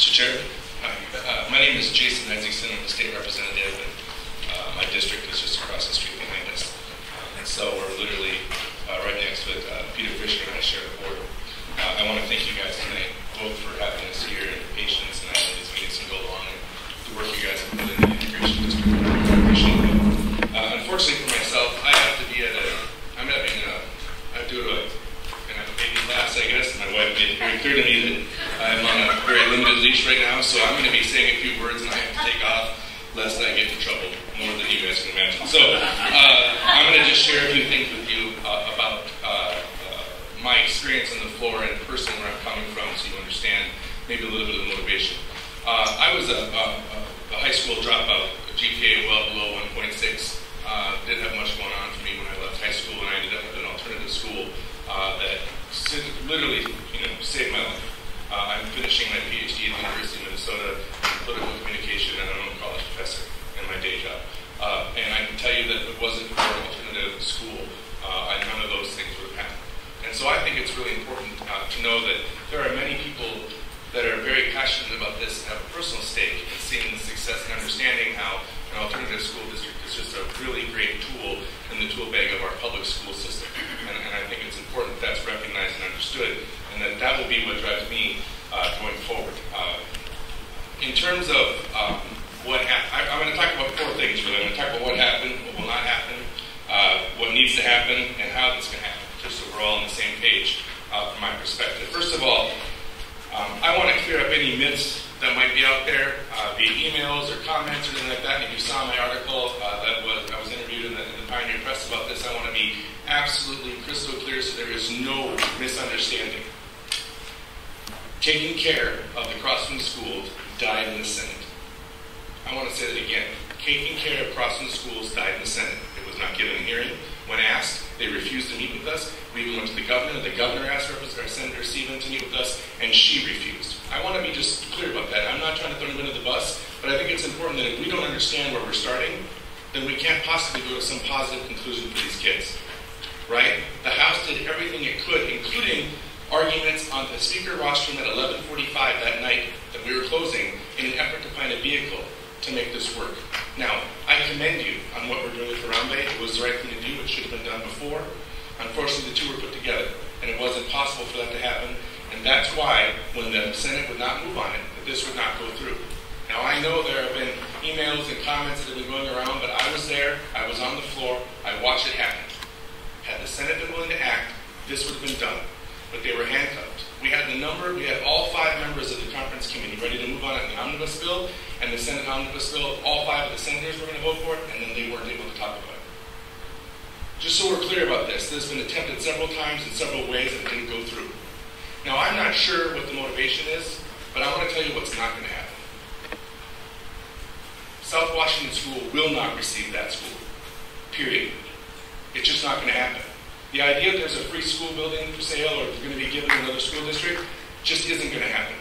Mr. Chair, uh, my name is Jason Isaacson. I'm the state representative, and uh, my district is just across the street behind us. and so we're literally uh, right next to. Uh, Peter Fischer and I share the board. Uh, I want to thank you guys tonight, both for having us here and your patience and having these meetings go along and the work you guys have put in the integration district. I appreciate it. Uh, unfortunately for myself, I have to be at a, I'm having a, I do a, and I have a baby class, I guess. And my wife made it very clear to me that I'm on a very limited leash right now, so I'm going to be saying a few words and I have to take off lest I get in trouble more than you guys can imagine. So uh, I'm going to just share a few things with you uh, about uh, uh, my experience on the floor and personally where I'm coming from so you understand maybe a little bit of the motivation. Uh, I was a, a, a, high school dropout, a GPA well below 1.6. Uh, didn't have much going on for me when I left high school and I ended up at an alternative school that literally you know, saved my life. Uh, I'm finishing my PhD at the University of Minnesota in political communication, and I'm a college professor in my day job. Uh, and I can tell you that if it wasn't for alternative school, uh, none of those things would have happened. And so I think it's really important uh, to know that there are many people that are very passionate about this and have a personal stake in seeing the success and understanding how an alternative school district is just a really great tool in the tool bag of our public school system. And, and I think it's important that that's recognized and understood and that that will be what drives me uh, going forward. Uh, in terms of um, what happened, I'm going to talk about four things really. I'm going to talk about what happened, what will not happen, uh, what needs to happen, and how this can happen, just so we're all on the same page uh, from my perspective. First of all, um, I want to clear up any myths that might be out there uh, via emails or comments or anything like that. And if you saw my article uh, that was I was interviewed in the, in the Pioneer Press about this, I want to be absolutely crystal clear so there is no misunderstanding taking care of the Crosswinds schools died in the Senate. I want to say that again. Taking care of Crosswinds schools died in the Senate. It was not given a hearing. When asked, they refused to meet with us. We even went to the governor. And the governor asked Senator Stephen to meet with us, and she refused. I want to be just clear about that. I'm not trying to throw him under the bus, but I think it's important that if we don't understand where we're starting, then we can't possibly go to some positive conclusion for these kids. Right? The House did everything it could, including arguments on the speaker rostrum at 11:45 that night that we were closing in an effort to find a vehicle to make this work. Now, I commend you on what we're doing with Harambee. It was the right thing to do. It should have been done before. Unfortunately, the two were put together, and it wasn't possible for that to happen. And that's why, when the Senate would not move on it, that this would not go through. Now, I know there have been emails and comments that have been going around, but I was there. I was on the floor. I watched it happen. Had the Senate been willing to act, this would have been done but they were handcuffed. We had the number, we had all five members of the conference committee ready to move on on the omnibus bill, and the Senate omnibus bill, all five of the senators were going to vote for it, and then they weren't able to talk about it. Just so we're clear about this, this has been attempted several times in several ways and didn't go through. Now, I'm not sure what the motivation is, but I want to tell you what's not going to happen. South Washington School will not receive that school. Period. It's just not going to happen. The idea that there's a free school building for sale or going to be given to another school district just isn't going to happen.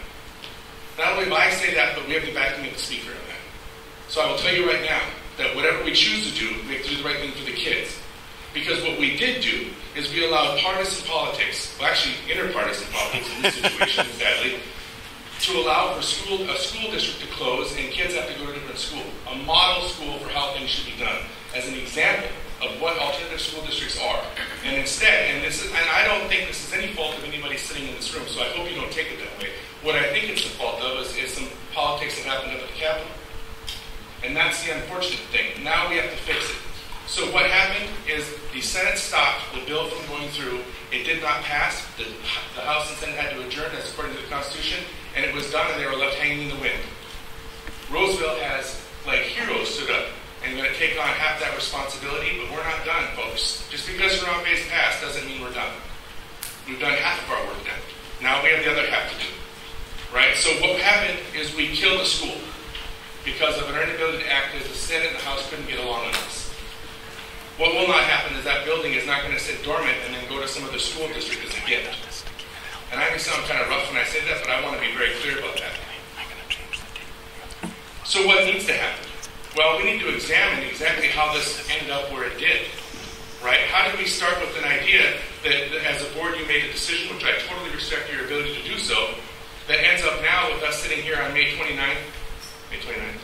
Not only do I say that, but we have the backing of the speaker on that. So I will tell you right now that whatever we choose to do, we have to do the right thing for the kids. Because what we did do is we allowed partisan politics, well actually interpartisan politics in this situation, sadly, to allow for school, a school district to close and kids have to go to a different school. A model school for how things should be done. As an example, of what alternative school districts are. And instead, and this is, and I don't think this is any fault of anybody sitting in this room, so I hope you don't take it that way. What I think it's the fault of is, is some politics that happened up at the Capitol. And that's the unfortunate thing. Now we have to fix it. So what happened is the Senate stopped the bill from going through. It did not pass. The, the House and Senate had to adjourn, as according to the Constitution, and it was done, and they were left hanging in the wind. Roosevelt has, like heroes, stood up and we're going to take on half that responsibility, but we're not done, folks. Just because we're on base pass doesn't mean we're done. We've done half of our work now. Now we have the other half to do. Right? So what happened is we killed the school because of an inability to act as the Senate and the House couldn't get along on this. What will not happen is that building is not going to sit dormant and then go to some other school district as a gift. And I may sound kind of rough when I say that, but I want to be very clear about that. So what needs to happen? Well, we need to examine exactly how this ended up where it did. Right? How did we start with an idea that, that as a board you made a decision, which I totally respect your ability to do so, that ends up now with us sitting here on May 29th, May 29th,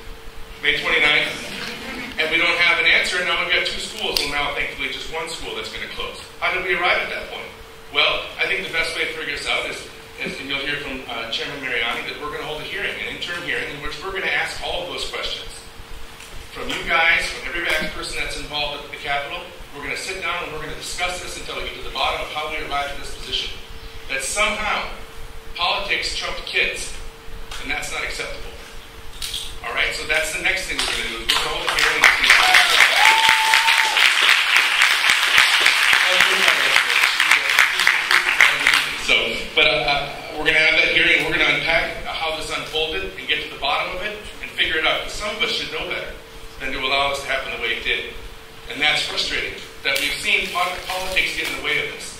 May 29th, and we don't have an answer, and now we've got two schools, and now thankfully just one school that's going to close. How did we arrive at that point? Well, I think the best way to figure this out is, is and you'll hear from uh, Chairman Mariani, that we're going to hold a hearing, an interim hearing, in which we're going to ask all of those questions. From you guys, from every person that's involved at the Capitol, we're going to sit down and we're going to discuss this until we get to the bottom of how we arrived at this position. That somehow politics trumped kids, and that's not acceptable. All right, so that's the next thing we're going to do. We're going to hold a hearing. So, but uh, we're going to have that hearing. We're going to unpack how this unfolded and get to the bottom of it and figure it out. Some of us should know better than to allow this to happen the way it did. And that's frustrating that we've seen politics get in the way of this.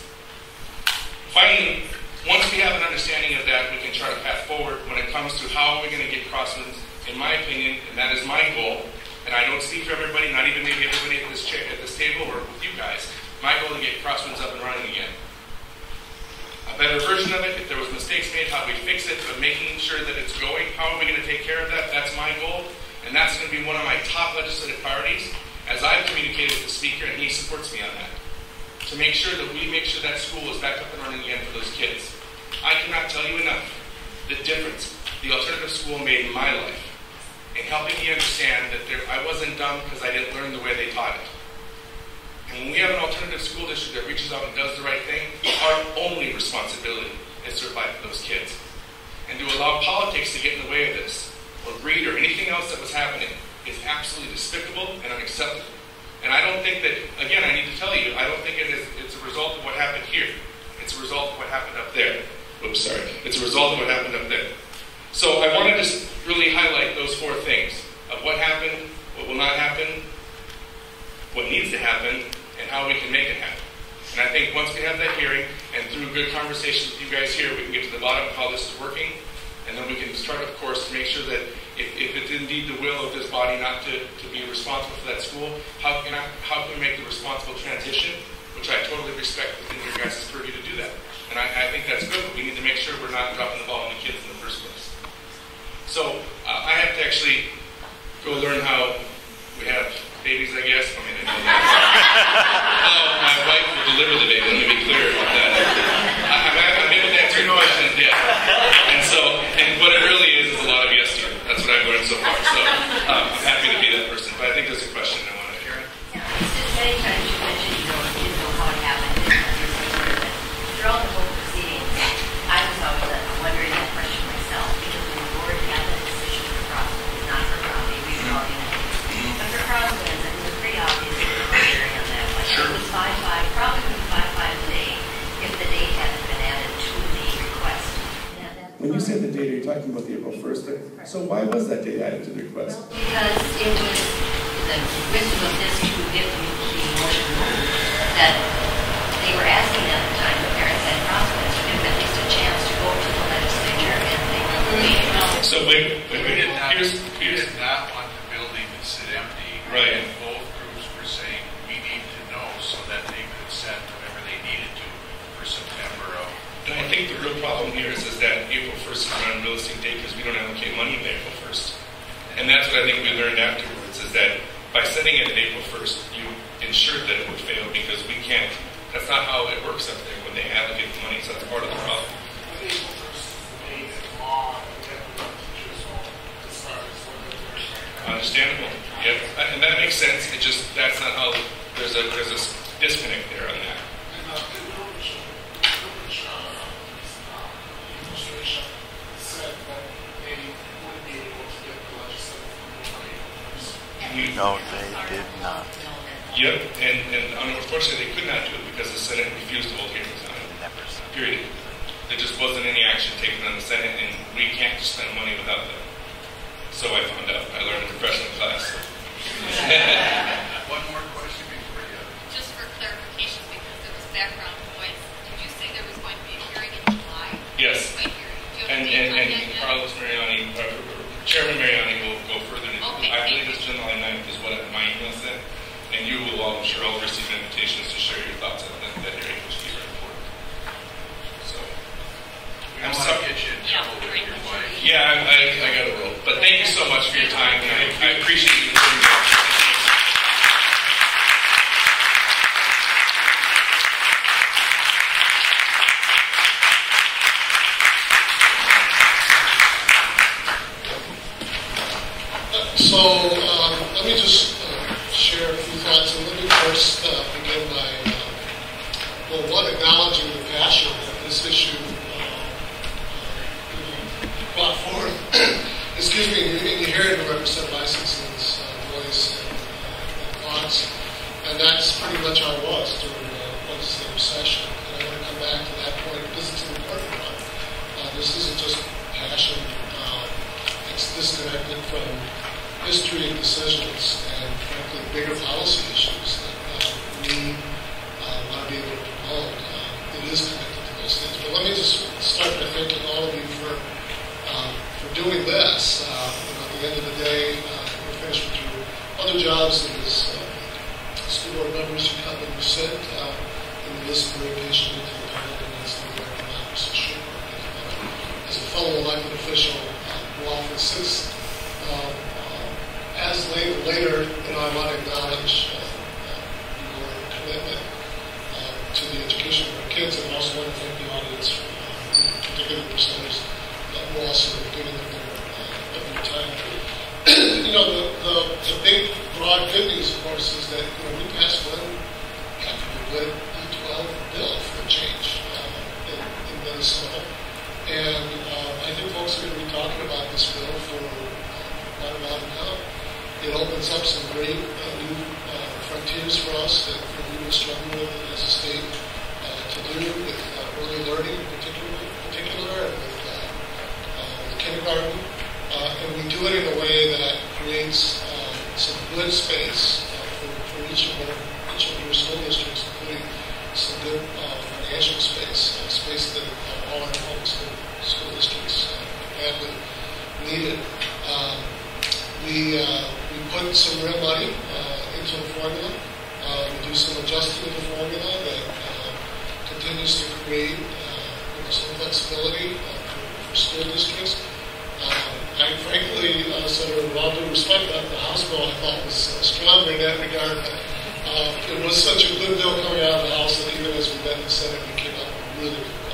Finally, once we have an understanding of that, we can chart a path forward when it comes to how are we going to get Crosswinds, in my opinion, and that is my goal, and I don't speak for everybody, not even maybe everybody at this, chair, at this table or with you guys, my goal to get Crosswinds up and running again. A better version of it, if there was mistakes made, how do we fix it, but making sure that it's going, how are we going to take care of that? That's my goal, and that's going to be one of my top legislative priorities, as I've communicated with the Speaker, and he supports me on that to make sure that we make sure that school is back up and running again for those kids. I cannot tell you enough the difference the alternative school made in my life in helping me understand that there, I wasn't dumb because I didn't learn the way they taught it. And when we have an alternative school district that reaches out and does the right thing, our only responsibility is to provide for those kids. And to allow politics to get in the way of this, or greed, or anything else that was happening, is absolutely despicable and unacceptable. And I don't think that, again, I need to tell you, I don't think it is, it's a result of what happened here. It's a result of what happened up there. Oops, sorry. It's a result of what happened up there. So I want to just really highlight those four things of what happened, what will not happen, what needs to happen, and how we can make it happen. And I think once we have that hearing, and through good conversations with you guys here, we can get to the bottom of how this is working, and then we can start, of course, to make sure that if, if it's indeed the will of this body not to, to be responsible for that school, how can, I, how can we make the responsible transition, which I totally respect within your guys' purview to do that. And I, I, think that's good, but we need to make sure we're not dropping the ball on the kids in the first place. So uh, I have to actually go learn how we have babies, I guess. I mean, I know that. how my wife will deliver the baby. Let me be clear about that. I, I'm, I'm able to answer your questions, yeah. And so, what it really is is a lot of yes to that's what I've learned so far. So um, I'm happy to be that person. But I think there's a question I want to hear. Yeah, discussed during the legislative session. And I want to come back to that point because it's an important one. Uh, this isn't just passion. Uh, it's disconnected from history and decisions and frankly bigger policy issues that uh, we uh, want to be able to promote. Uh, it is connected to those things. But let me just start by thanking all of you for um, for doing this. Uh, you know, at the end of the day, we're finished with your other jobs board members listen very patiently to the panel and as the economics as a fellow elected official who often sits uh, uh, as later, later, you know, I want to acknowledge uh, uh, your commitment uh, to the education of our kids and also want to thank the audience for uh, particular percentage that were also giving them their, uh, their time. you know, the, the, the big, broad good news, of course, is that you know, we passed one heck of a good E12 bill for a change uh, in, in Minnesota. And uh, I think folks are going to be talking about this bill for quite a while come. It opens up some great uh, new uh, frontiers for us that we were struggling with as a state uh, to do with uh, early learning in particular, in particular and with uh, uh, kindergarten. And we do it in a way that creates um, some good space for, for each, of our, each of your school districts, including some good financial space, space that uh, all our public school, school districts uh, badly needed. Um, we, uh, we put some real money uh, into the formula. Uh, we do some adjusting of the formula that uh, continues to create uh, you know, some flexibility uh, for, for school districts. Uh, I frankly, uh, Senator, with all due respect, that the House bill I thought was uh, stronger in that regard. Uh, it was such a good bill coming out of the House that even as we met in the Senate, we came up with really uh,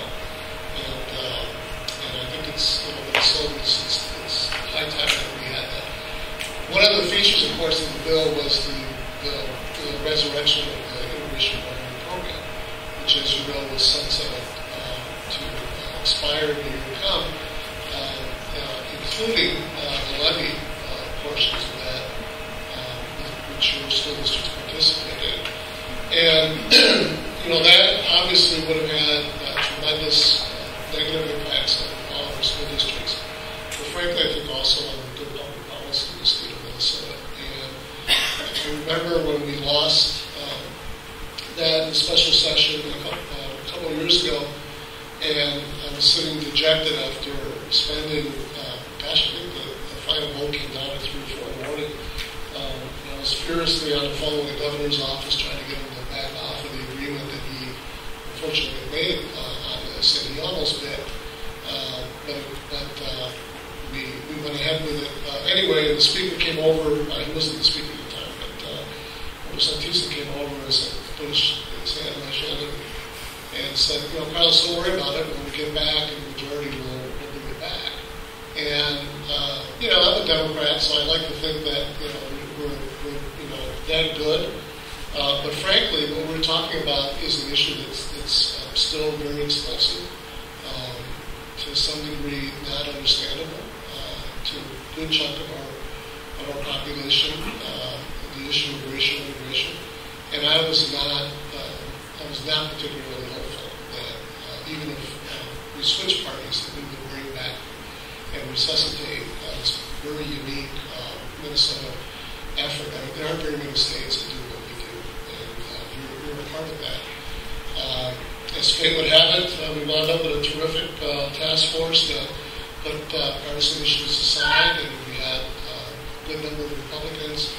it's, you know, Minnesota, it's, it's, it's high time that we had that. One of the features, of course, of the bill was the, the, the resurrection of the integration learning program, which, as you know, was sunset uh, to uh, expire in the year to come, uh, uh, including the levy uh, portions of that, uh, which your school districts participated in. And, you know, that obviously would have had uh, tremendous negative impacts on all of our school districts. But frankly, I think also on the good public policy in the state of Minnesota. And I remember when we lost um, that in the special session a couple, uh, a couple of years ago, and I was sitting dejected after spending, uh, gosh, I think the, the final vote came down at 3 or 4 in the morning. Um, and I was furiously on the phone with the governor's office trying to get him to back off of the agreement that he unfortunately made uh, on this, and he almost did. Uh, but but uh, we, we went ahead with it. Uh, anyway, the speaker came over. Uh, he wasn't the speaker at the time, but uh, Representative came over as a British his hand on my shoulder and said, you know, Carlos, don't worry about it. When we get back in the majority, we'll, we'll bring it back. And, uh, you know, I'm a Democrat, so I like to think that, you know, we're, we're you know, that good. Uh, but frankly, what we're talking about is an issue that's, that's uh, still very expensive, um, to some degree not understandable uh, to a good chunk of our, of our population, uh, the issue of racial integration. And I was not, uh, I was not particularly hopeful that uh, even if uh, we switch parties, that we would bring back and resuscitate uh, this very unique uh, Minnesota effort. I mean, there aren't very many states that do what we do, and uh, you're, you're a part of that. Uh, as fate would have it, uh, we wound up with a terrific uh, task force that put uh, partisan issues aside, and we had uh, a good number of Republicans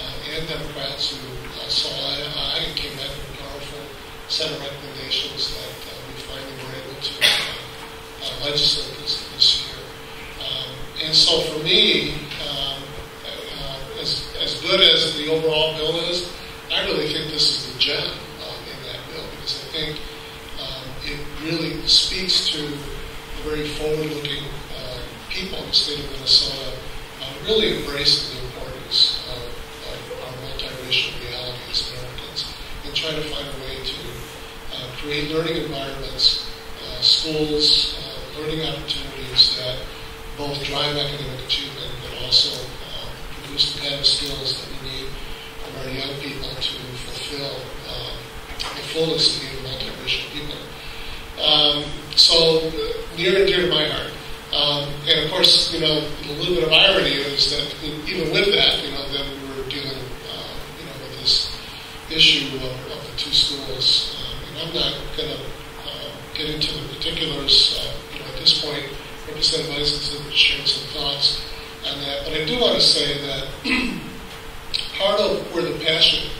uh, and Democrats who uh, saw eye to eye and came back with a powerful set of recommendations that uh, we finally were able to uh, uh, legislate this, this. And so for me, um, uh, as, as good as the overall bill is, I really think this is the gem um, in that bill because I think um, it really speaks to the very forward-looking uh, people in the state of Minnesota uh, really embracing the importance of, of our multiracial reality as Americans and trying to find a way to uh, create learning environments, uh, schools, uh, learning opportunities that both drive academic achievement but also uh, produce the kind of skills that we need from our young people to fulfill um, fullest need being multiracial people. Um, so near and dear to my heart. Um, and of course, you know, a little bit of irony is that even with that, you know, then we're dealing, uh, you know, with this issue of, of the two schools. Um, and I'm not going to uh, get into the particulars, uh, you know, at this point. Representative Isaacson shared some thoughts on that, but I do want to say that part of where the passion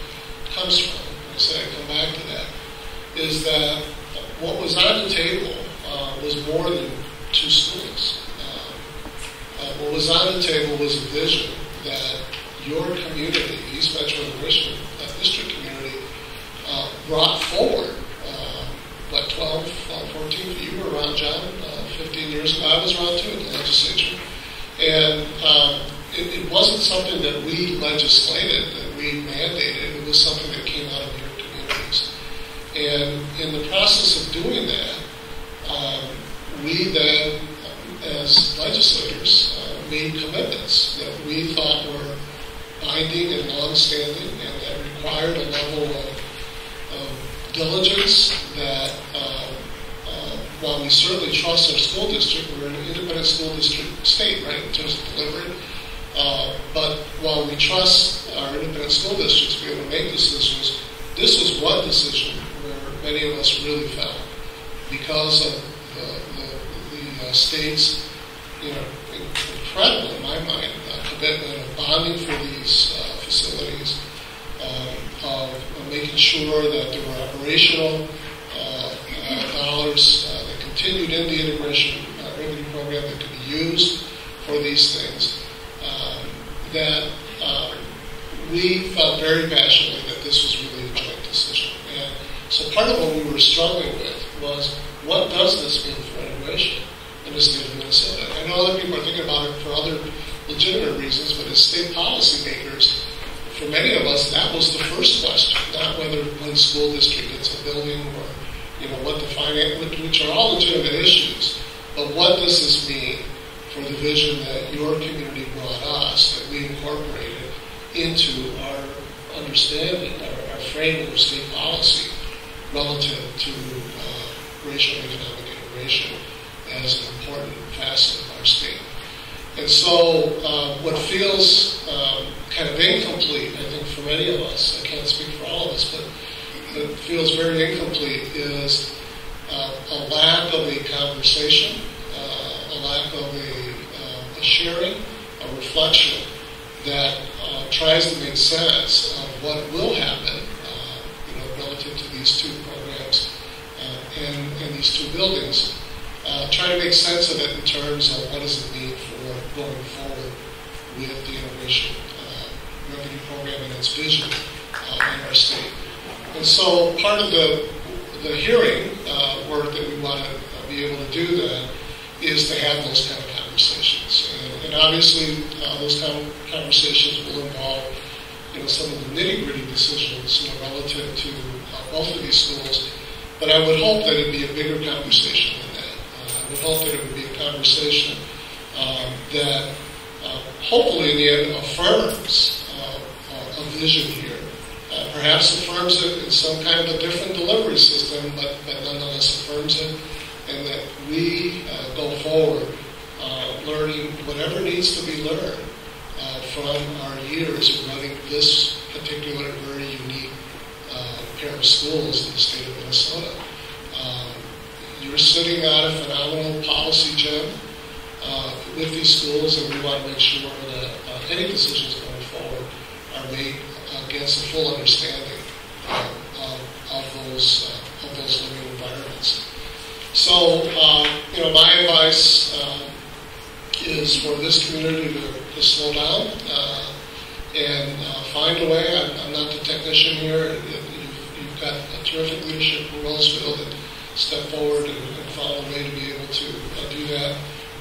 comes from, I say I come back to that, is that what was on the table uh, was more than two schools. Um, uh, what was on the table was a vision that your community, East Metro and Richmond uh, District community, uh, brought forward. Um, what, 12, uh, 14? You were around, John, uh, 15 years ago. I was around too in the legislature. And um, it, it wasn't something that we legislated, that we mandated. It was something that came out of your communities. And in the process of doing that, um, we then, as legislators, uh, made commitments that we thought were binding and long-standing and that required a level of, of diligence that, uh, while we certainly trust our school district, we're an independent school district state, right, in terms of delivery. Uh, but while we trust our independent school districts to be able to make decisions, this was one decision where many of us really felt because of the, the, the uh, state's, you know, incredible, in my mind, uh, commitment of bonding for these uh, facilities, um, of, of, making sure that they were operational dollars uh, that continued in the integration revenue program that could be used for these things. Um, that um, we felt very passionately that this was really a joint decision. And so part of what we were struggling with was what does this mean for integration in the state of Minnesota? I know other people are thinking about it for other legitimate reasons, but as state policymakers, for many of us, that was the first question, not whether one school district gets a building or, you know, what the finance, which are all legitimate issues, but what does this mean for the vision that your community brought us, that we incorporated into our understanding, our, our framework of state policy relative to uh, racial and economic integration as an important facet of our state. And so, uh, what feels um, kind of incomplete, I think, for many of us, I can't speak for all of us, but it feels very incomplete is uh, a lack of a conversation, uh, a lack of a, uh, a, sharing, a reflection that uh, tries to make sense of what will happen, uh, you know, relative to these two programs and, and these two buildings try to make sense of it in terms of what does it mean for going forward with the integration uh, revenue program and its vision in our state. And so part of the, the hearing uh, work that we want to uh, be able to do then is to have those kind of conversations. And, and obviously uh, those kind of conversations will involve you know, some of the nitty-gritty decisions you know, relative to both of these schools. But I would hope that it'd be a bigger conversation than that. Uh, I would hope that it would be a conversation um, that uh, hopefully in the end affirms uh, a vision here. Uh, perhaps affirms it in some kind of a different delivery system, but, but nonetheless affirms it, and that we uh, go forward uh, learning whatever needs to be learned uh, from our years running this particular very unique pair of schools in the state of Minnesota. Um, you're sitting on a phenomenal policy gem uh, with these schools, and we want to make sure that uh, any decisions going forward are made against a full understanding um, of, of, those uh, of those living environments. So, um, you know, my advice um, is for this community to, to slow down uh, and uh, find a way. I'm, I'm, not the technician here. You've, you've got a terrific leadership in Roseville that step forward and, and a way to be able to uh, do that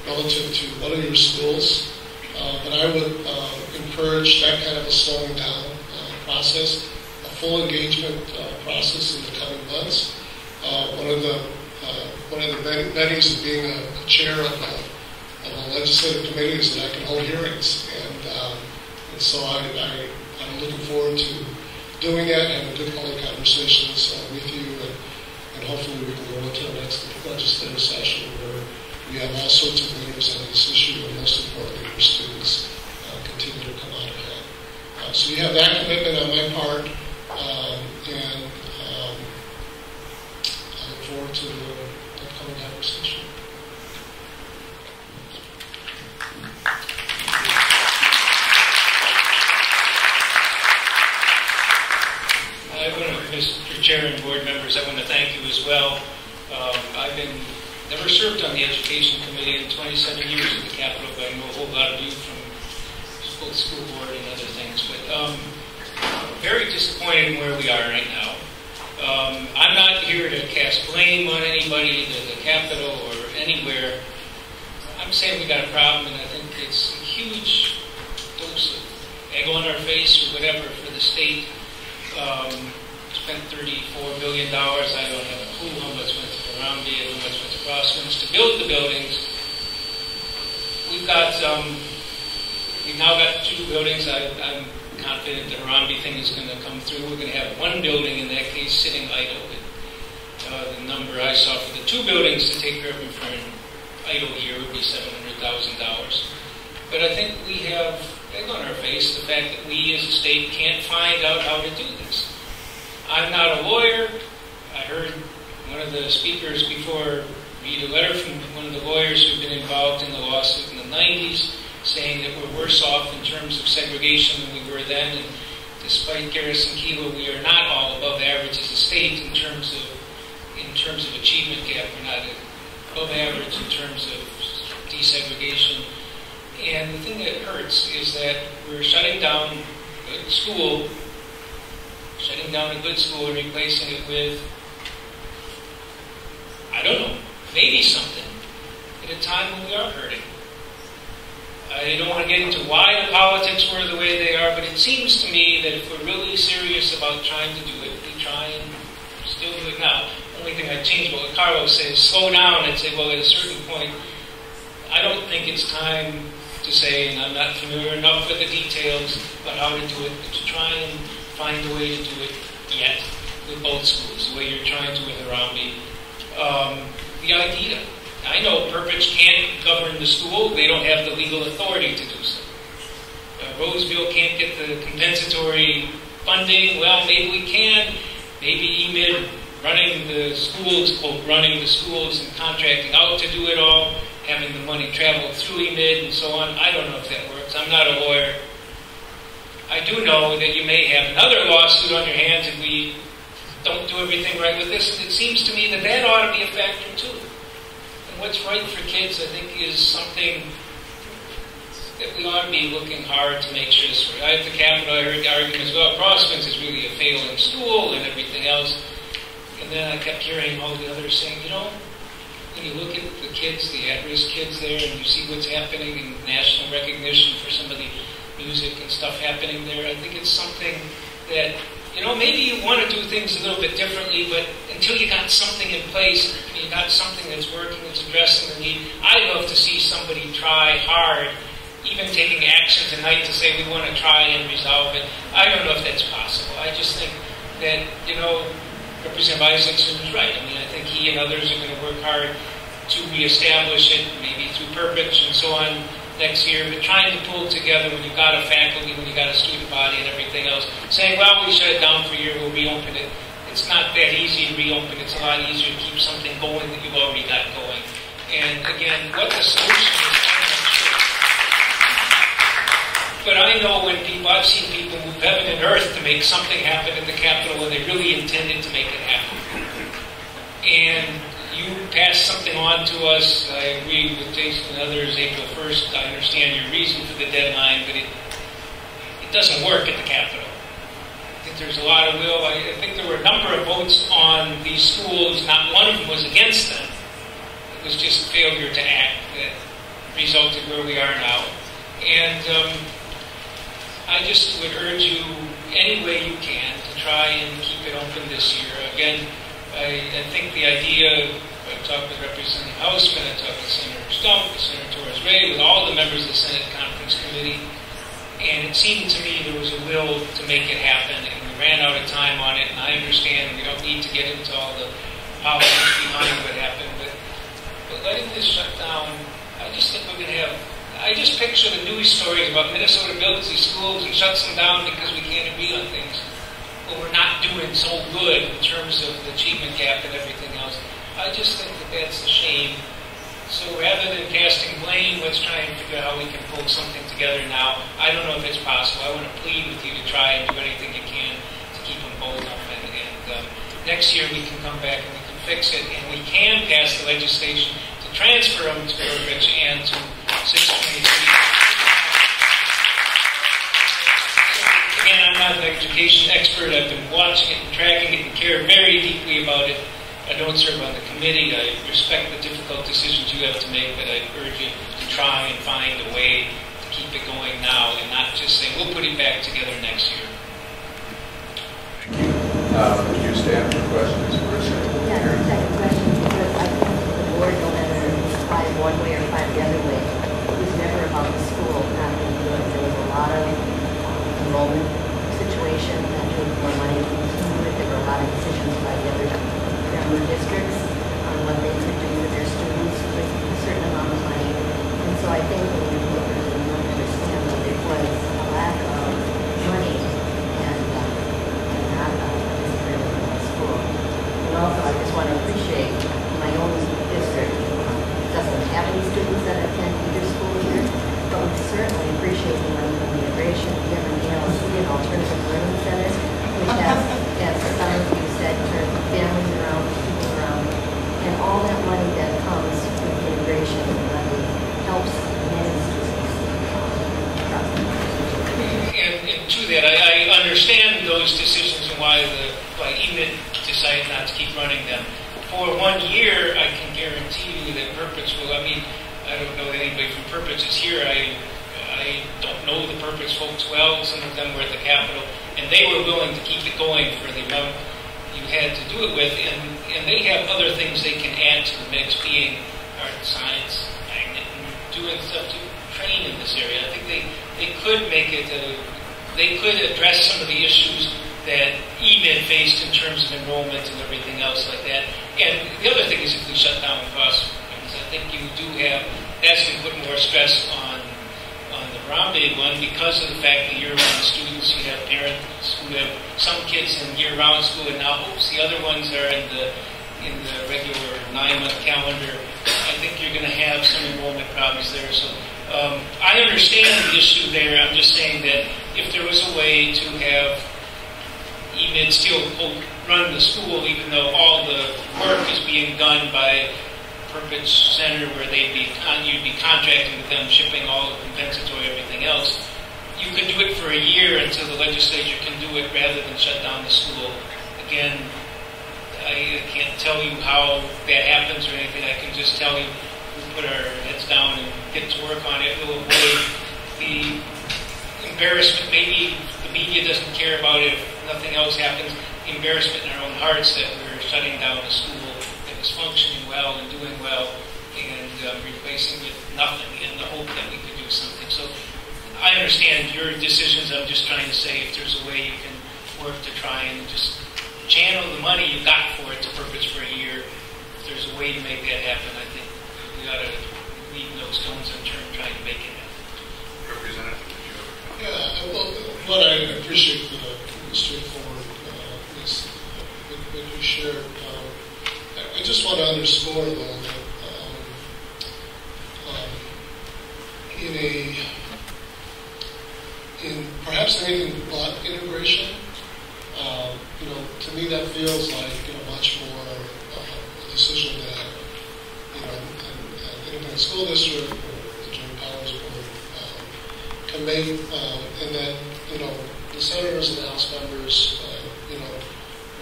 relative to one of your schools. Uh, but I would uh, encourage that kind of a slowing down uh, process, a full engagement uh, process in the coming months. Uh, one of the uh, one of the bennies of being a chair of a, of a legislative committee is that I can hold hearings, and, um, and so I, I I'm looking forward to doing that and having public conversations uh, with you, and, and, hopefully we can go into the next legislative session where we have all sorts of leaders on this issue, and most importantly, our students uh, continue to come uh, so you have that commitment on my part, um, and um, I look forward to the upcoming conversation. I want to, Mr. Chair and board members, I want to thank you as well. Um, I've been, never served on the Education Committee in 27 years at the Capitol, but I know a whole lot of you from both school board and other things. But um, very disappointed in where we are right now. Um, I'm not here to cast blame on anybody, to the Capitol or anywhere. I'm saying we got a problem, and I think it's a huge dose of egg on our face or whatever for the state. Um, spent $34 billion. I don't have a clue how much went to and how much went to Crosswinds to build the buildings. We've got, um, we've now got two buildings. I, I'm confident the Harambee thing is going to come through. We're going to have one building in that case sitting idle. Uh, the number I saw for the two buildings to take care of them for an idle year would be $700,000. But I think we have egg on our face the fact that we as a state can't find out how to do this. I'm not a lawyer. I heard one of the speakers before read a letter from one of the lawyers who've been involved in the lawsuit in the 90s saying that we're worse off in terms of segregation than we were then. And despite Garrison Keillor, we are not all above average as a state in terms of in terms of achievement gap. We're not above average in terms of desegregation. And the thing that hurts is that we're shutting down a school, shutting down a good school and replacing it with, I don't know, maybe something at a time when we are hurting. I don't want to get into why the politics were the way they are, but it seems to me that if we're really serious about trying to do it, we try and still do it now. The only thing I'd change what Carlos says, slow down and say, well, at a certain point, I don't think it's time to say, and I'm not familiar enough with the details about how to do it, but to try and find a way to do it yet with both schools, the way you're trying to with Harambee. Um, the idea. I know Perpich can't govern the school. They don't have the legal authority to do so. Uh, Roseville can't get the compensatory funding. Well, maybe we can. Maybe EMID running the schools, quote, running the schools and contracting out to do it all, having the money travel through EMID and so on. I don't know if that works. I'm not a lawyer. I do know that you may have another lawsuit on your hands if we don't do everything right with this. It seems to me that that ought to be a factor too. What's right for kids, I think, is something that we ought to be looking hard to make sure this. At the Capitol, I heard the argument as well. Crosswinds is really a failing school and everything else. And then I kept hearing all the others saying, you know, when you look at the kids, the at-risk kids there, and you see what's happening and national recognition for some of the music and stuff happening there, I think it's something that you know, maybe you want to do things a little bit differently, but until you got something in place, you got something that's working, that's addressing the need, I'd love to see somebody try hard, even taking action tonight to say we want to try and resolve it. I don't know if that's possible. I just think that, you know, Representative Isaacson is right. I mean, I think he and others are going to work hard to reestablish it, maybe through Perpich and so on next year, but trying to pull together when you've got a faculty, when you've got a student body and everything else, saying, well, we shut it down for a year, we'll reopen it. It's not that easy to reopen. It's a lot easier to keep something going that you've already got going. And again, what the solution is. But I know when people, I've seen people move heaven and earth to make something happen at the Capitol when they really intended to make it happen. And you passed something on to us. I agree with Jason and others, April 1st. I understand your reason for the deadline, but it, it doesn't work at the Capitol. There's a lot of will. I, think there were a number of votes on these schools. Not one of them was against them. It was just failure to act that resulted where we are now. And um, I just would urge you, any way you can, to try and keep it open this year. Again, I, I think the idea, I talked with Representative Hausman, I talked with Senator Stumpf, with Senator Torres Ray, with all the members of the Senate Conference Committee, and it seemed to me there was a will to make it happen, and ran out of time on it, and I understand we don't need to get into all the politics behind what happened, but, but letting this shut down, I just think we're going to have. I just picture the news stories about Minnesota builds these schools and shuts them down because we can't agree on things. But we're not doing so good in terms of the achievement gap and everything else. I just think that that's a shame. So rather than casting blame, let's try and figure out how we can pull something together now. I don't know if it's possible. I want to plead with you to try and do anything you can to keep them both up. And, and um, next year we can come back and we can fix it, and we can pass the legislation to transfer them to Burbridge and to 623. Again, I'm not an education expert. I've been watching it and tracking it and care very deeply about it. I don't serve on the committee. I respect the difficult decisions you have to make, but I urge you to try and find a way to keep it going now and not just say, we'll put it back together next year. Thank you. Uh, Would you stand for questions for a second? Yeah, the second question, because I think the board, no matter five one way or five the other way, it was never about the school not being good. There was a lot of um, enrollment situation that took more money to continue it. There were a lot of decisions by the other member districts they could do with their students with a certain amount of money. And so I think look at it, you understand that there was a lack of money and, uh, and not a really good school. And also, I just want to appreciate my own district um, doesn't have any students that attend either school here, but we certainly appreciate the money from the integration, the MLC, and alternative learning centers, which has, as some of you said, turned families around, people around, and all that money that comes with integration money helps many students um, across the country. And, and to that, I, I understand those decisions and why the why EMID decided not to keep running them. For one year, I can guarantee you that Perpich will. I mean, I don't know anybody from Perpich is here. I I don't know the Perpich folks well. Some of them were at the Capitol, and they were willing to keep it going for the amount you had to do it with. And, and they have other things they can add to the mix, being art, science, magnet, and doing stuff to train in this area. I think they, they could make it a, they could address some of the issues that EMID faced in terms of enrollment and everything else like that. And the other thing is if we shut down classrooms, I think you do have, that's going to put more stress on on the Harambee one because of the fact that year-round students, you have parents who have some kids in year-round school and now, oops, the other ones are in the in the regular nine-month calendar. I think you're going to have some enrollment problems there. So um, I understand the issue there. I'm just saying that if there was a way to have EMID still quote, run the school, even though all the work is being done by Perpich Center, where they'd be con- you'd be contracting with them, shipping all the compensatory everything else. You could do it for a year until the legislature can do it, rather than shut down the school. Again, I can't tell you how that happens or anything. I can just tell you we put our heads down and get to work on it. We'll avoid the embarrassment. Maybe the media doesn't care about it nothing else happens. Embarrassment in our own hearts that we're shutting down a school that was functioning well and doing well and uh, replacing with nothing in the hope that we could do something. So I understand your decisions. I'm just trying to say if there's a way you can work to try and just channel the money you got for it to Perpich for a year. If there's a way to make that happen, I think we ought to leave no stones unturned trying to make it happen. Representative, did you have a Yeah, well, what I appreciate the the straightforward uh, is what what you shared. Um, I- I just want to underscore though that um, um, in a in perhaps anything but integration, um, you know, to me that feels like you know much more uh, a decision that you know an, an independent school district or the joint powers board um, can make, um, and that you know the senators and the House members, uh, you know,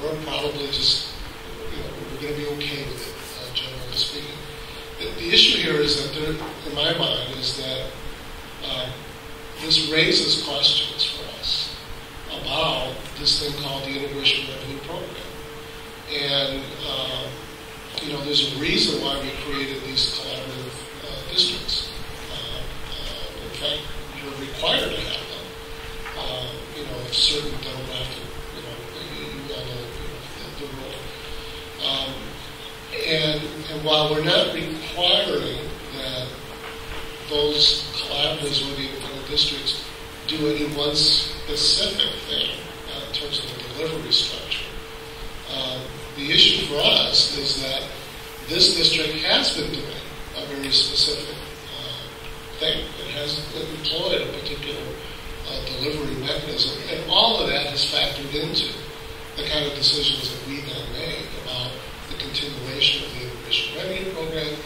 we're probably just you know we're going to be okay with it, uh, generally speaking. The, the issue here is that there, in my mind, is that um, this raises questions for us about this thing called the Integration Revenue Program. And, uh, you know, there's a reason why we created these collaborative uh, districts. Uh, uh, in fact, you're required to have them. Uh, you know, if certain demographic, you know, to, you know, the, the role. Um, and and while we're not requiring that those collaboratives with the districts do any one specific thing uh, in terms of the delivery structure, um, the issue for us is that this district has been doing a very specific uh, thing. It has employed a particular uh, delivery mechanism, and all of that is factored into the kind of decisions that we then make about the continuation of the integration revenue program,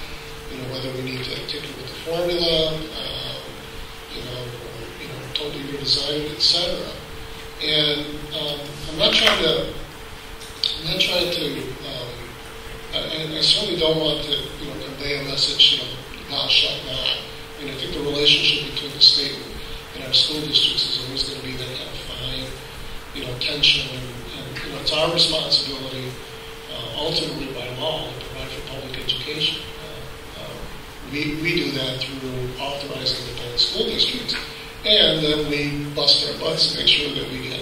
you know, whether we need to tinker with the formula, um, you know, or, you know, totally redesign it, etc. And um, I'm not trying to, I'm not trying to, um, I, I certainly don't want to, you know, convey a message, you know, now shut down. I mean, I think the relationship between the state and our school districts is always going to be that kind of fine, you know, tension and, and you know, it's our responsibility, uh, ultimately by law, to provide for public education. Uh, uh, we, we do that through authorizing the independent school districts, and then we bust our butts to make sure that we get,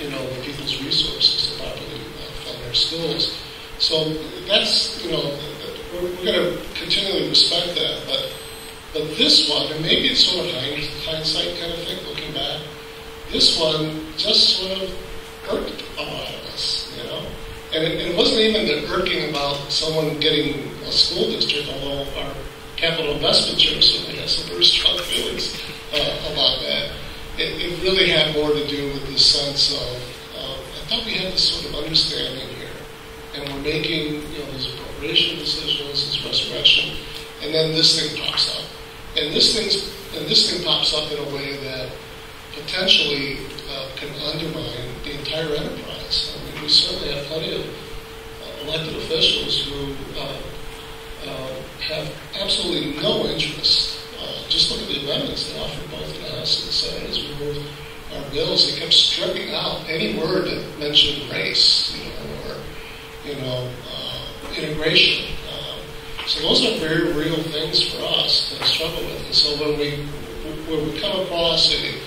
you know, the people's resources to properly uh, fund our schools. So that's, you know, we're, we're going to continually respect that, but but this one, and maybe it's sort of hindsight kind of thing, looking back, this one just sort of irked a lot of us, you know? And it, it wasn't even the irking about someone getting a school district, although our capital investment chair certainly has some very strong feelings uh, about that. It, it, really had more to do with this sense of, uh, I thought we had this sort of understanding here, and we're making, you know, these appropriation decisions, this resurrection, and then this thing pops up. And this thing's, and this thing pops up in a way that potentially uh, can undermine the entire enterprise. I mean, we certainly have plenty of uh, elected officials who uh, uh have absolutely no interest. Uh, just look at the amendments they offered both the House and the Senate as we moved our bills. They kept stripping out any word that mentioned race, you know, or you know, uh, integration. So those are very real things for us to struggle with. And so when we when we come across a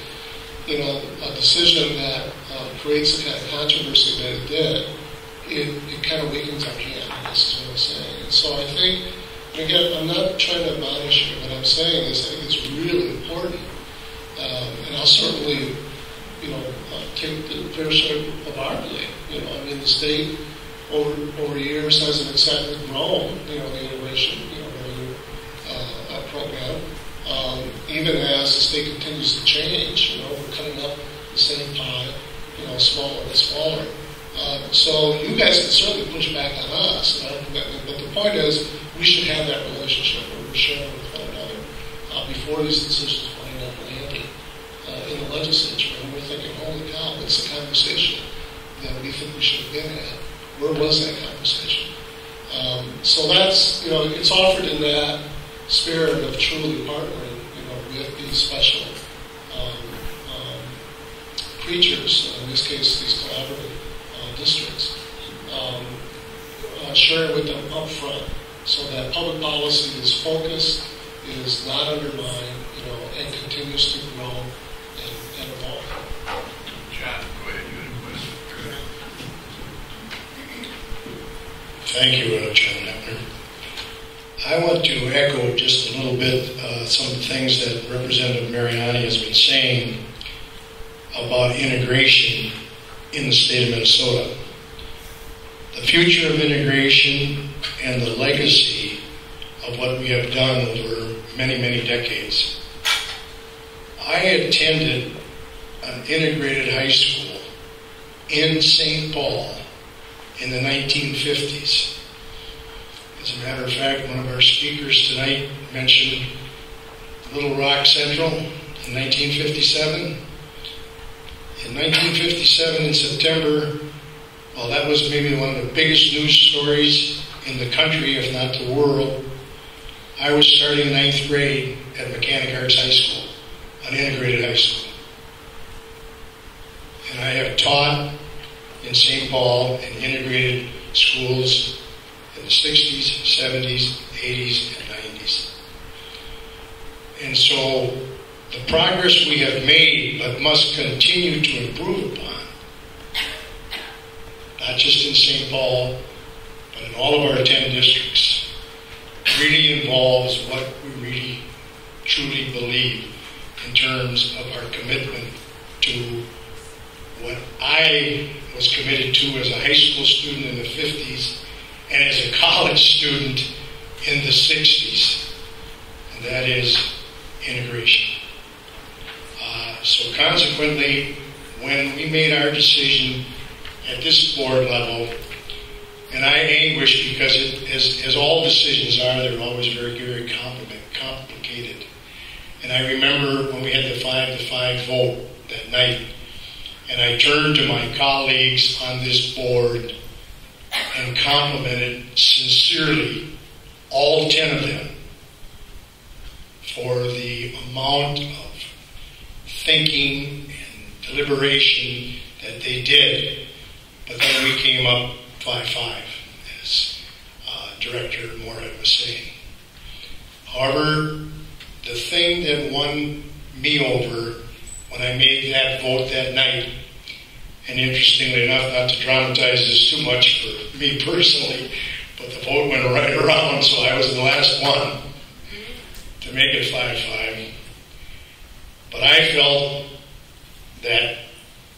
you know a decision that uh, creates the kind of controversy that it did, it, it kind of weakens our hand. This is what I'm saying. And so I think again, I'm not trying to admonish you. What I'm saying is I think it's really important, um, and I'll certainly you know uh, take the fair share of our blame. You know, I mean the state over over years has exactly grown, you know, the innovation, you know, revenue uh, program. Um, even as the state continues to change, you know, we're cutting up the same pie, you know, smaller and smaller. Um, so you guys can certainly push back on us, but the point is we should have that relationship where we're sharing with one another uh, before these decisions wind up landing uh, in the legislature, and we're thinking, holy cow, it's a conversation that we think we should have been at where was that conversation? Um, so that's, you know, it's offered in that spirit of truly partnering, you know, with these special um, um, creatures, in this case, these collaborative uh, districts, um, uh, sharing with them up front so that public policy is focused, is not undermined, you know, and continues to grow and, and evolve. John, go ahead. Thank you, uh, John. I want to echo just a little bit uh, some of the things that Representative Mariani has been saying about integration in the state of Minnesota. The future of integration and the legacy of what we have done over many, many decades. I attended an integrated high school in St. Paul in the 1950s. As a matter of fact, one of our speakers tonight mentioned Little Rock Central in 1957. In 1957, in September, well, that was maybe one of the biggest news stories in the country, if not the world. I was starting ninth grade at Mechanic Arts High School, an integrated high school. And I have taught in St. Paul and integrated schools in the 60s, 70s, 80s, and 90s. And so the progress we have made but must continue to improve upon, not just in St. Paul, but in all of our 10 districts, really involves what we really truly believe in terms of our commitment to what I was committed to as a high school student in the 50s and as a college student in the 60s, and that is integration. Uh, so consequently, when we made our decision at this board level, and I anguish because it, as, as all decisions are, they're always very, very complicated. And I remember when we had the five to five vote that night, and I turned to my colleagues on this board and complimented sincerely all ten of them for the amount of thinking and deliberation that they did. But then we came up 5 5, as uh, Director Moorhead was saying. However, the thing that won me over when I made that vote that night, and interestingly enough, not to dramatize this too much for me personally, but the vote went right around, so I was the last one to make it 5 5. But I felt that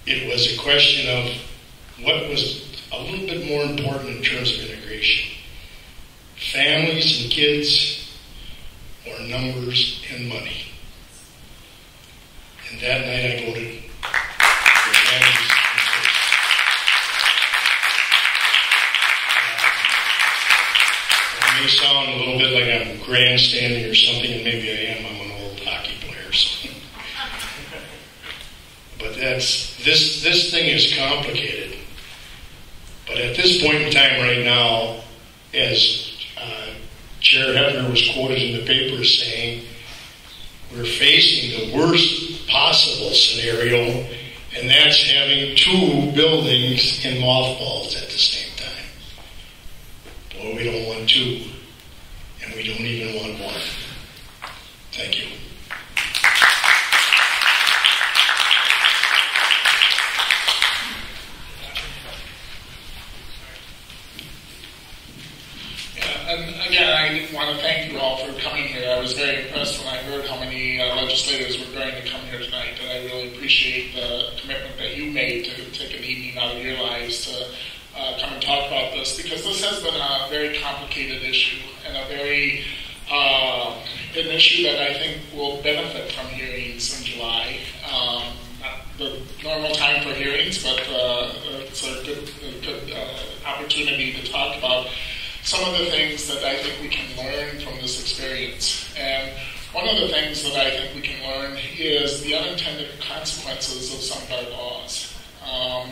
it was a question of what was a little bit more important in terms of integration families and kids, or numbers and money. And that night I voted for families and kids. Uh, it may sound a little bit like I'm grandstanding or something, and maybe I am. I'm an old hockey player. So. but that's this. This thing is complicated. But at this point in time, right now, as uh, Chair Hefner was quoted in the paper saying, we're facing the worst possible scenario, and that's having two buildings in mothballs at the same time. Boy, we don't want two, and we don't even want one. Thank you. Yeah, and again, I want to thank you all for coming here. I was very impressed when I heard how many uh, legislators were going to come here tonight, and I really appreciate the commitment that you made to take an evening out of your lives to uh, come and talk about because this has been a very complicated issue and a very uh, an issue that I think will benefit from hearings in July. Um, the normal time for hearings, but uh, it's a good, a good uh, opportunity to talk about some of the things that I think we can learn from this experience. And one of the things that I think we can learn is the unintended consequences of some of our laws. Um,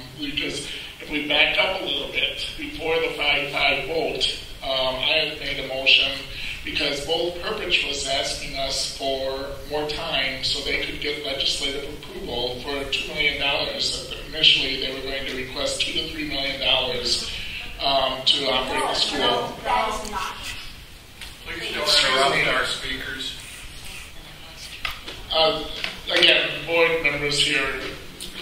if we back up a little bit, before the 5-5 vote, um, I had made a motion because both Perpich was asking us for more time so they could get legislative approval for $2 million. Initially, they were going to request 2 to $3 million um, to operate the school. No, that is not. Please don't interrupt our speakers. Uh, again, board members here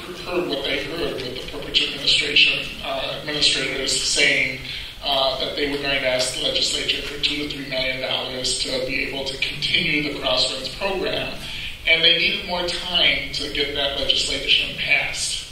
heard what they heard with the Perpich administration uh, administrators saying uh, that they were going to ask the legislature for two to three million dollars to be able to continue the Crossroads program, and they needed more time to get that legislation passed.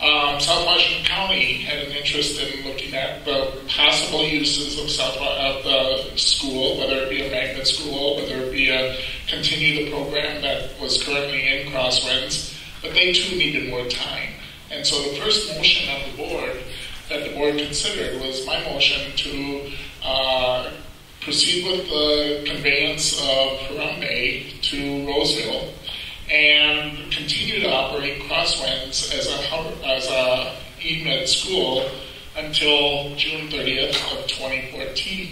Um, South Washington County had an interest in looking at the possible uses of South of the school, whether it be a magnet school, whether it be a continue the program that was currently in Crosswinds, but they too needed more time. And so the first motion of the board that the board considered was my motion to uh, proceed with the conveyance of Harambee to Roseville and continue to operate Crosswinds as a as a EMID school until June 30th of 2014.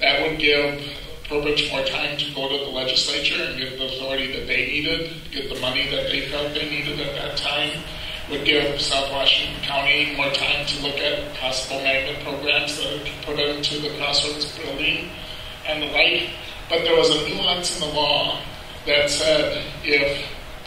That would give Perpich more time to go to the legislature and get the authority that they needed, get the money that they felt they needed at that time. Would give South Washington County more time to look at possible magnet programs that could put into the Crossroads building and the like. But there was a nuance in the law that said if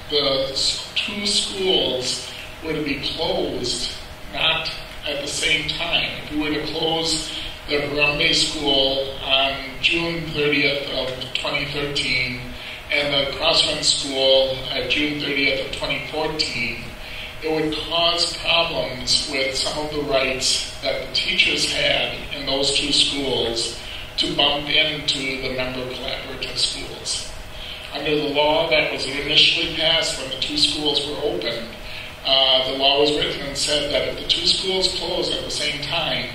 the two schools were to be closed, not at the same time, if we were to close the Harambee School on June 30th of 2013 and the Crosswind School at June 30th of 2014, it would cause problems with some of the rights that the teachers had in those two schools to bump into the member collaborative schools. Under the law that was initially passed when the two schools were opened, uh, the law was written and said that if the two schools closed at the same time,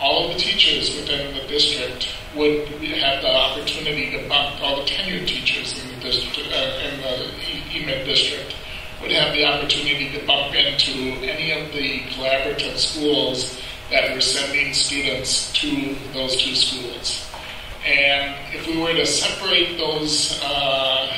all of the teachers within the district would have the opportunity to bump all the tenured teachers in the district, uh, in the EMID district would have the opportunity to bump into any of the collaborative schools that were sending students to those two schools. And if we were to separate those uh,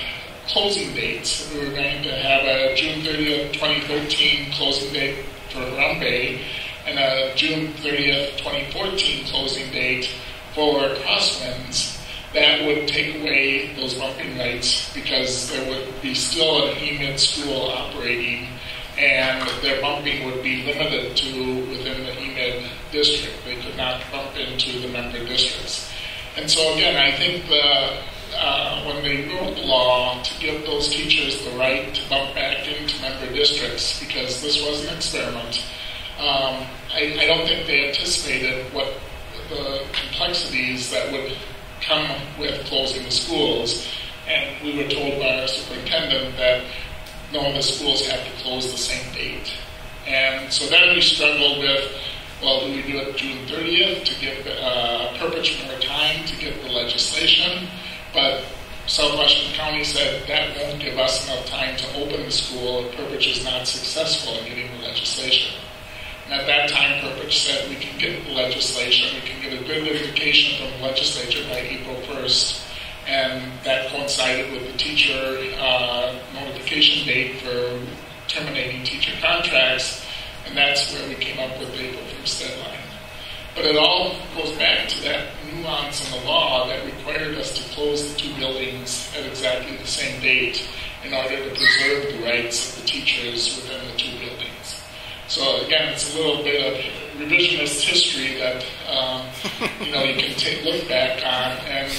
closing dates, we were going to have a June 30th, 2013 closing date for Bay and a June 30th, 2014 closing date for Crosswinds. That would take away those bumping rights because there would be still an EMID school operating and their bumping would be limited to within the EMID district. They could not bump into the member districts. And so again, I think the, uh, when they wrote the law to give those teachers the right to bump back into member districts, because this was an experiment, um, I, I don't think they anticipated what the complexities that would come with closing the schools. And we were told by our superintendent that no, of the schools have to close the same date. And so then we struggled with, well, do we do it June 30th to give uh, Perpich more time to get the legislation? But South Washington County said that won't give us enough time to open the school if Perpich is not successful in getting the legislation. At that time, Perpich said we can get legislation, we can get a good notification from the legislature by April 1st and that coincided with the teacher uh, notification date for terminating teacher contracts, and that's where we came up with the April 1st deadline. But it all goes back to that nuance in the law that required us to close the two buildings at exactly the same date in order to preserve the rights of the teachers within the two buildings. So again, it's a little bit of revisionist history that um, you know you can take look back on and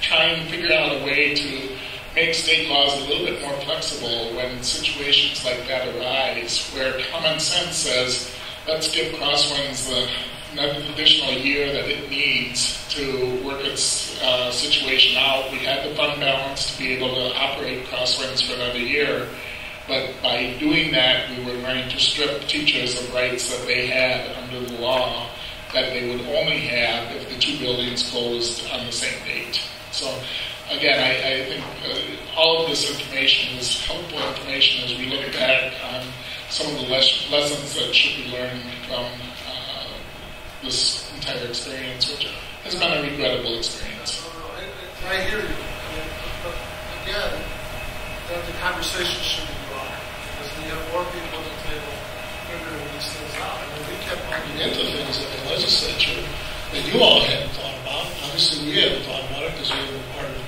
try and figure out a way to make state laws a little bit more flexible when situations like that arise, where common sense says, let's give Crosswinds the additional year that it needs to work its uh, situation out. We had the fund balance to be able to operate Crosswinds for another year. But by doing that, we were going to strip teachers of rights that they had under the law that they would only have if the two buildings closed on the same date. So, again, I, I think uh, all of this information is helpful information as we look back on some of the les- lessons that should be learned from uh, this entire experience, which has been a regrettable experience. I, I hear you. Again, the conversation should be have more people at the table figuring these things out. Mean, we kept bumping into things at the legislature that you all hadn't thought about. Obviously, we haven't thought about it because we haven't been part of,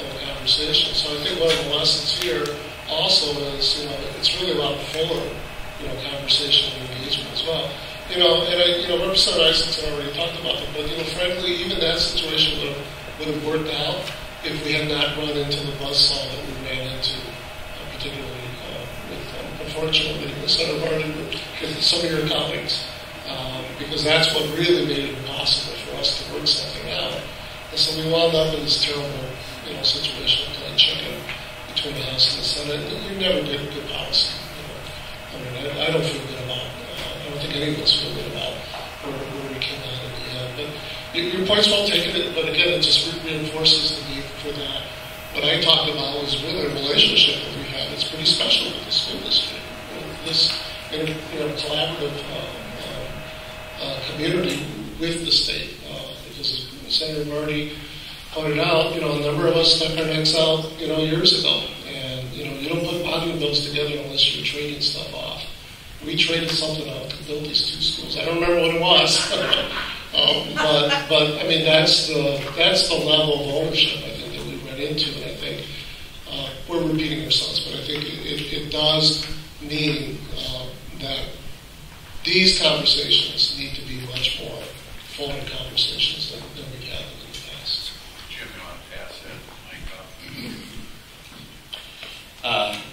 the conversation. So I think one of the lessons here also is, you know, it's really about fuller, you know, conversation and engagement as well. You know, and I, you know, Representative Isaacson already talked about it, but you know, frankly, even that situation would have, would have worked out if we had not run into the buzzsaw that we ran into, uh, particularly unfortunately, Senator Marty, with some of your colleagues um, because that's what really made it impossible for us to work something out. And so we wound up in this terrible, you know, situation of chicken between the House and the Senate. You never did good policy. You know. I mean, I, I don't feel good about. Uh, I don't think any of us feel good about where, where we came out in the end. But your, your point's well taken. But again, it just reinforces the need for that. What I talked about was really a relationship that we had. It's pretty special with the school district. This you know, collaborative. Uh, uh, community with the state. Uh, because as Senator Marty pointed out, you know, a number of us stuck our necks out, you know, years ago. And, you know, you don't put volume bills together unless you're trading stuff off. We traded something out to build these two schools. I don't remember what it was. um, but, but, I mean, that's the, that's the level of ownership, I think, that we went into. And I think uh, repeating ourselves, but I think it, it, it does mean uh, that these conversations need to be much more fuller conversations than, than we've had in the past. Jim, you want to pass that mic up?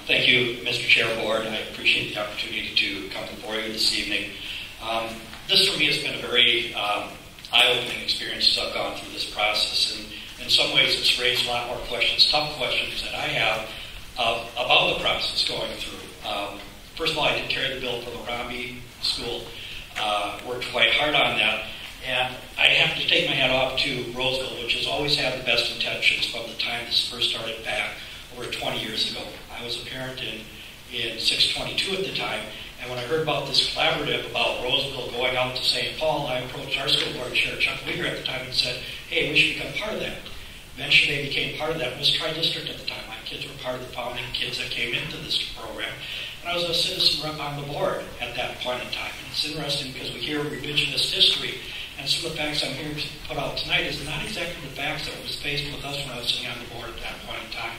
Thank you, Mr. Chair Board. I appreciate the opportunity to come before you this evening. Um, this for me has been a very um, eye-opening experience as I've gone through this process. And in some ways, it's raised a lot more questions, tough questions that I have uh, about the process going through. Um, first of all, I did carry the bill for the Romney School, uh, worked quite hard on that. And I have to take my hat off to Roseville, which has always had the best intentions from the time this first started back over 20 years ago. I was a parent in, in 622 at the time, and when I heard about this collaborative about Roseville going out to St. Paul, I approached our school board chair, Chuck Weaver, at the time and said, hey, we should become part of that. Eventually they became part of that. Was Tri-District at the time. My kids were part of the founding kids that came into this program. And I was a citizen rep on the board at that point in time. And it's interesting because we hear revisionist history, and some of the facts I'm here to put out tonight is not exactly the facts that was faced with us when I was sitting on the board at that point in time.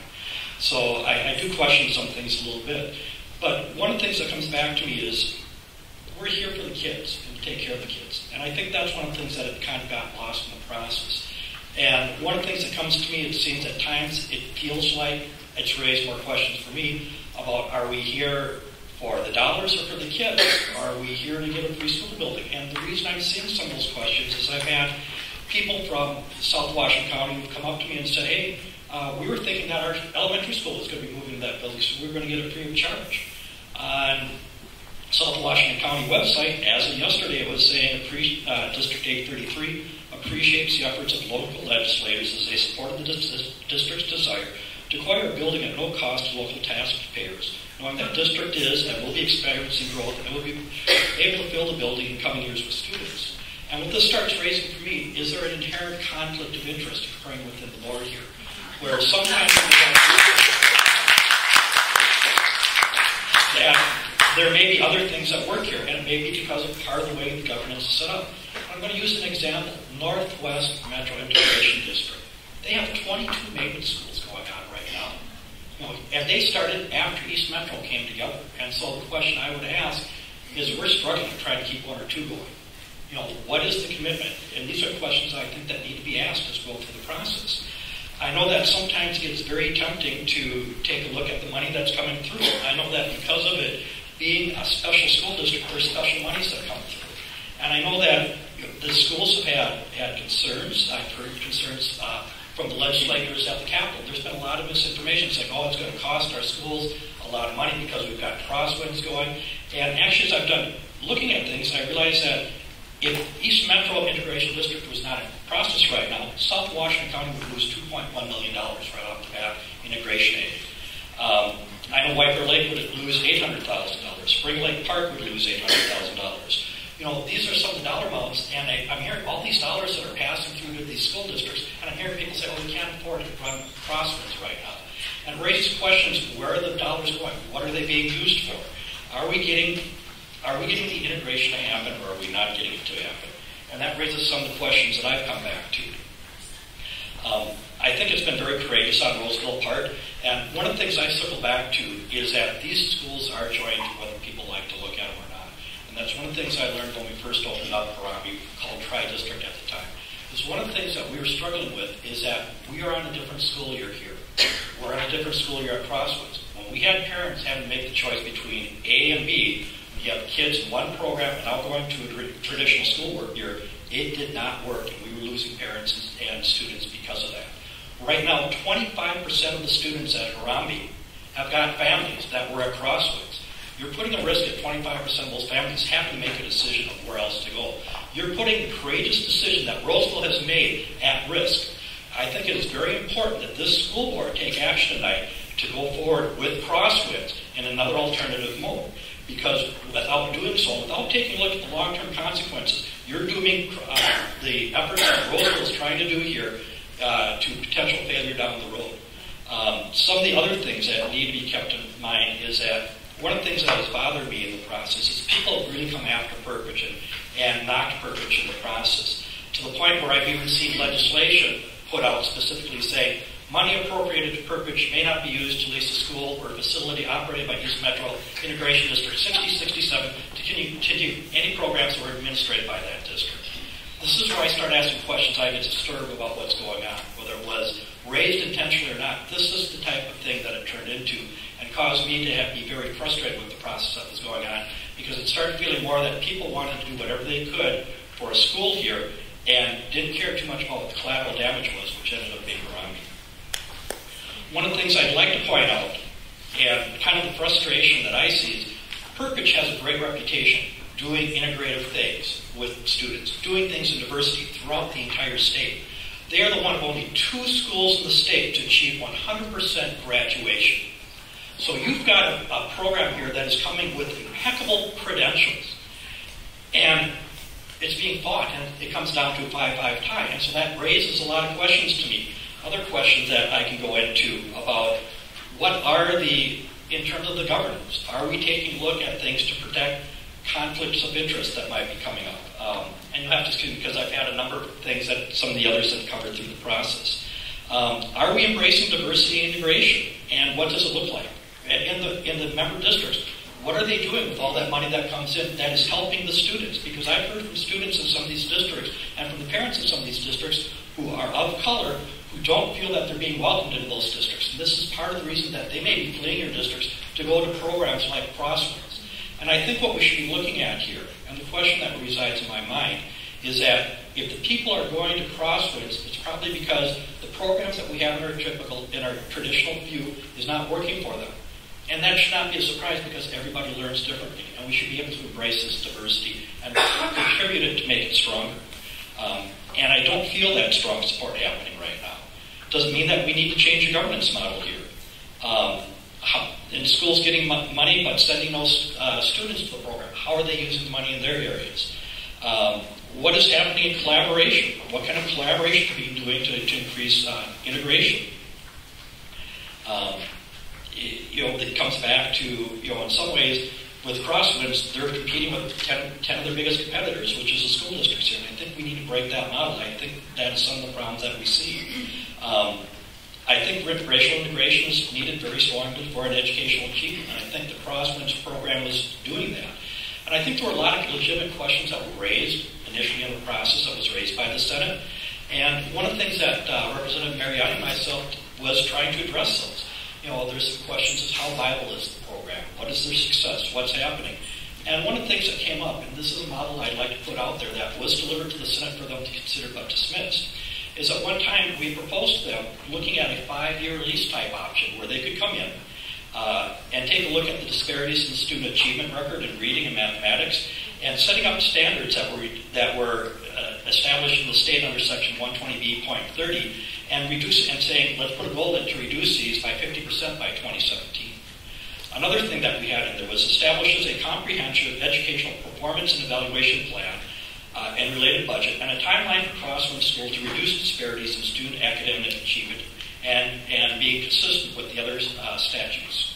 So I, I do question some things a little bit. But one of the things that comes back to me is we're here for the kids and take care of the kids. And I think that's one of the things that had kind of got lost in the process. And one of the things that comes to me, it seems at times it feels like it's raised more questions for me about are we here for the dollars or for the kids? Are we here to get a free school building? And the reason I'm seeing some of those questions is I've had people from South Washington County who've come up to me and said, hey, uh, we were thinking that our elementary school was going to be moving to that building, so we were going to get free of charge. On South Washington County website, as of yesterday, it was saying uh, District 833 appreciates the efforts of local legislators as they supported the dis- district's desire to acquire a building at no cost to local taxpayers, knowing that district is and will be experiencing growth and will be able to fill the building in coming years with students. And what this starts raising for me is there an inherent conflict of interest occurring within the board here, where sometimes that there may be other things that work here, and it may be because of part of the way the governance is set up. I'm going to use an example. Northwest Metro Integration District. They have 22 maintenance schools going on right now. And they started after East Metro came together. And so the question I would ask is we're struggling to try to keep one or two going. You know, what is the commitment? And these are questions I think that need to be asked as we go through the process. I know that sometimes it gets very tempting to take a look at the money that's coming through. I know that because of it being a special school district, there's special monies that come through. And I know that the schools have had, had concerns. I've heard concerns uh, from the legislators at the Capitol. There's been a lot of misinformation saying, oh, it's going to cost our schools a lot of money because we've got crosswinds going. And actually, as I've done looking at things, I realize that if East Metro Integration District was not in process right now, South Washington County would lose $2.1 million right off the bat integration aid. Um, I know White Bear Lake would lose $800,000. Spring Lake Park would lose $800,000 you know, these are some of the dollar amounts, and I, am hearing all these dollars that are passing through to these school districts, and I'm hearing people say, oh, we can't afford to run crosswinds right now. And raises questions, where are the dollars going? What are they being used for? Are we getting, are we getting the integration to happen, or are we not getting it to happen? And that raises some of the questions that I've come back to. Um, I think it's been very courageous on Roseville part, and one of the things I circle back to is that these schools are joined, whether people like to look at them or that's one of the things I learned when we first opened up Harambee, called Tri-District at the time. Is one of the things that we were struggling with is that we are on a different school year here. We're on a different school year at Crosswinds. When we had parents having to make the choice between A and B, you have kids in one program and now going to a traditional school year, it did not work, and we were losing parents and students because of that. Right now, 25% of the students at Harambee have got families that were at Crosswinds. You're putting a risk at 25% of those families having to make a decision of where else to go. You're putting the courageous decision that Roseville has made at risk. I think it is very important that this school board take action tonight to go forward with crosswinds in another alternative mode. Because without doing so, without taking a look at the long-term consequences, you're dooming uh, the efforts that Roseville is trying to do here uh, to potential failure down the road. Um, some of the other things that need to be kept in mind is that one of the things that has bothered me in the process is people really come after Perpich and, and knocked in the process to the point where I've even seen legislation put out specifically saying money appropriated to Perpich may not be used to lease a school or a facility operated by East Metro Integration District 6067 to continue any programs that were administered by that district. This is where I start asking questions. I get disturbed about what's going on, whether it was raised intentionally or not. This is the type of thing that it turned into and caused me to have, be very frustrated with the process that was going on because it started feeling more that people wanted to do whatever they could for a school here and didn't care too much about what the collateral damage was, which ended up being Harambee. One of the things I'd like to point out, and kind of the frustration that I see, is Perpich has a great reputation doing integrative things with students, doing things in diversity throughout the entire state. They are the one of only two schools in the state to achieve 100% graduation. So you've got a, a program here that is coming with impeccable credentials. And it's being fought, and it comes down to a 5-5 tie. And so that raises a lot of questions to me. Other questions that I can go into about what are the, in terms of the governance, are we taking a look at things to protect conflicts of interest that might be coming up? Um, and you have to excuse me because I've had a number of things that some of the others have covered through the process. Um, are we embracing diversity and integration? And what does it look like? In the, in the member districts, what are they doing with all that money that comes in that is helping the students? Because I've heard from students in some of these districts and from the parents in some of these districts who are of color who don't feel that they're being welcomed into those districts. And this is part of the reason that they may be fleeing your districts to go to programs like Crossroads. And I think what we should be looking at here, and the question that resides in my mind, is that if the people are going to Crossroads, it's probably because the programs that we have in our typical, in our traditional view, is not working for them. And that should not be a surprise because everybody learns differently, and we should be able to embrace this diversity and contribute it to make it stronger. Um, and I don't feel that strong support happening right now. Doesn't mean that we need to change the governance model here. Um, how, and schools getting money, but sending those uh, students to the program. How are they using the money in their areas? Um, what is happening in collaboration? What kind of collaboration are we doing to, to increase uh, integration? Um, you know, it comes back to, you know, in some ways, with Crossroads, they're competing with 10, 10 of their biggest competitors, which is the school districts here. And I think we need to break that model. I think that is some of the problems that we see. Um, I think racial integration is needed very strongly for an educational achievement. And I think the Crossroads program is doing that. And I think there were a lot of legitimate questions that were raised initially in the process that was raised by the Senate. And one of the things that uh, Representative Mariani and myself was trying to address those you know, there's some questions as how viable is the program? What is their success? What's happening? And one of the things that came up, and this is a model I'd like to put out there that was delivered to the Senate for them to consider but dismissed, is at one time we proposed to them looking at a five-year lease type option where they could come in uh, and take a look at the disparities in the student achievement record in reading and mathematics and setting up standards that were, that were established in the state under Section 120B.30 and reduce and saying, let's put a goal in to reduce these by 50% by 2017. Another thing that we had in there was establishes a comprehensive educational performance and evaluation plan uh, and related budget and a timeline for Crossroads School to reduce disparities in student academic achievement and, and being consistent with the other uh, statutes.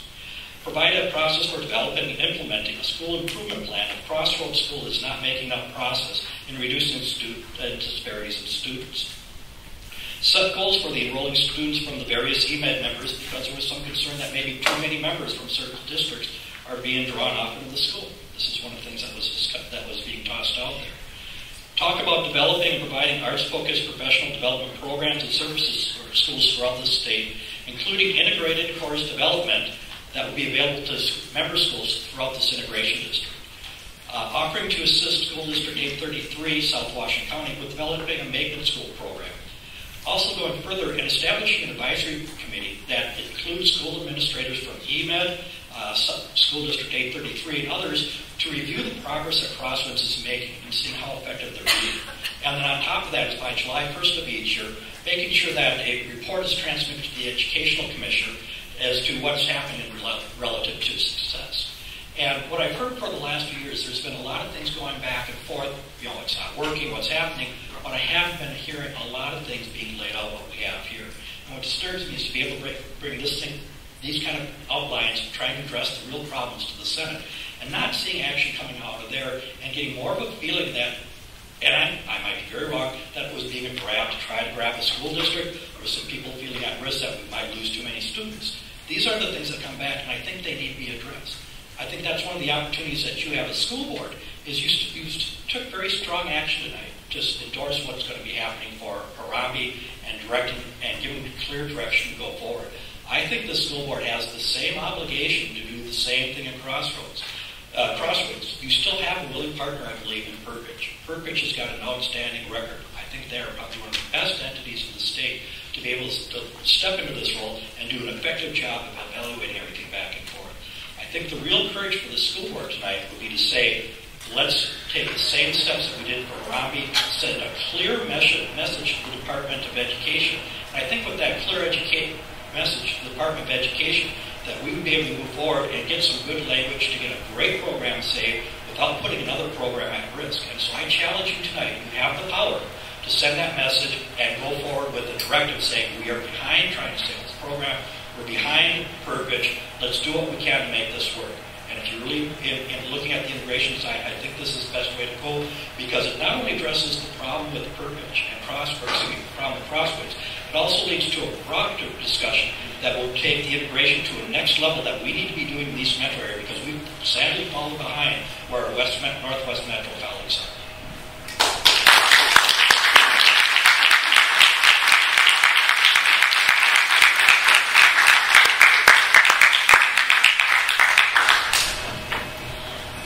Provide a process for developing and implementing a school improvement plan if Crossroads School is not making up process in reducing stu- uh, disparities in students. Set goals for the enrolling students from the various EMID members because there was some concern that maybe too many members from certain districts are being drawn off into the school. This is one of the things that was that was being tossed out there. Talk about developing and providing arts-focused professional development programs and services for schools throughout the state, including integrated course development that will be available to member schools throughout this integration district. Uh, offering to assist School District 833, South Washington County, with developing a maintenance school program. Also going further and establishing an advisory committee that includes school administrators from EMID, uh, School District 833, and others to review the progress that Crossroads is making and seeing how effective they're being. And then on top of that is by July 1st of each year, making sure that a report is transmitted to the Educational Commissioner as to what's happening relative to. And what I've heard for the last few years, there's been a lot of things going back and forth. You know, it's not working, what's happening. But I have been hearing a lot of things being laid out what we have here. And what disturbs me is to be able to bring, bring this thing, these kind of outlines, trying to address the real problems to the Senate, and not seeing action coming out of there and getting more of a feeling that and I, I, might be very wrong, that it was being a grab to try to grab a school district, or some people feeling at risk that we might lose too many students. These are the things that come back, and I think they need to be addressed. I think that's one of the opportunities that you have as school board, is you, you took very strong action tonight just endorse what's going to be happening for Harambee and directing and giving clear direction to go forward. I think the school board has the same obligation to do the same thing at Crossroads. Uh, Crossroads, you still have a willing partner, I believe, in Perpich. Perpich has got an outstanding record. I think they are probably one of the best entities in the state to be able to step into this role and do an effective job of evaluating everything back and forth. I think the real courage for the school board tonight would be to say, let's take the same steps that we did for Romney, send a clear mes- message to the Department of Education. And I think with that clear educate message to the Department of Education, that we would be able to move forward and get some good language to get a great program saved without putting another program at risk. And so I challenge you tonight, you have the power to send that message and go forward with a directive saying we are behind trying to save this program, we're behind Perpich, let's do what we can to make this work. And if you're really in, in looking at the integration side, I think this is the best way to go because it not only addresses the problem with Perpich and me, the problem with Crossroads, it also leads to a broader discussion that will take the integration to a next level that we need to be doing in the East Metro area because we've sadly fallen behind where our West Northwest Metro colleagues are.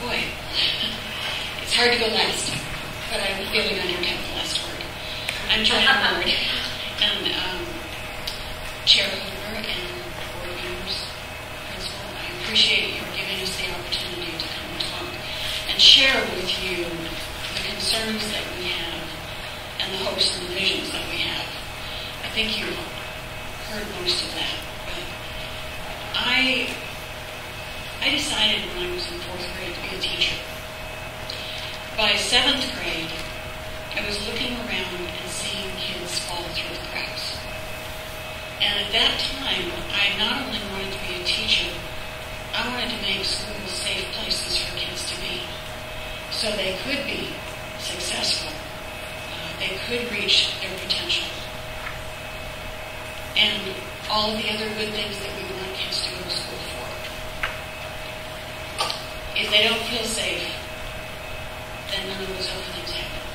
Boy, it's hard to go last, but I'm feeling I don't have the last word. I'm JoAnn Ward, and um, and board members, principal, I appreciate your giving us the opportunity to come and talk and share with you the concerns that we have and the hopes and the visions that we have. I think you've heard most of that, but I I decided when I was in fourth grade to be a teacher. By seventh grade, I was looking around and seeing kids fall through the cracks. And at that time, I not only wanted to be a teacher, I wanted to make schools safe places for kids to be. So they could be successful. Uh, they could reach their potential. And all the other good things that we want kids to go to school for if they don't feel safe, then none of those other things happen.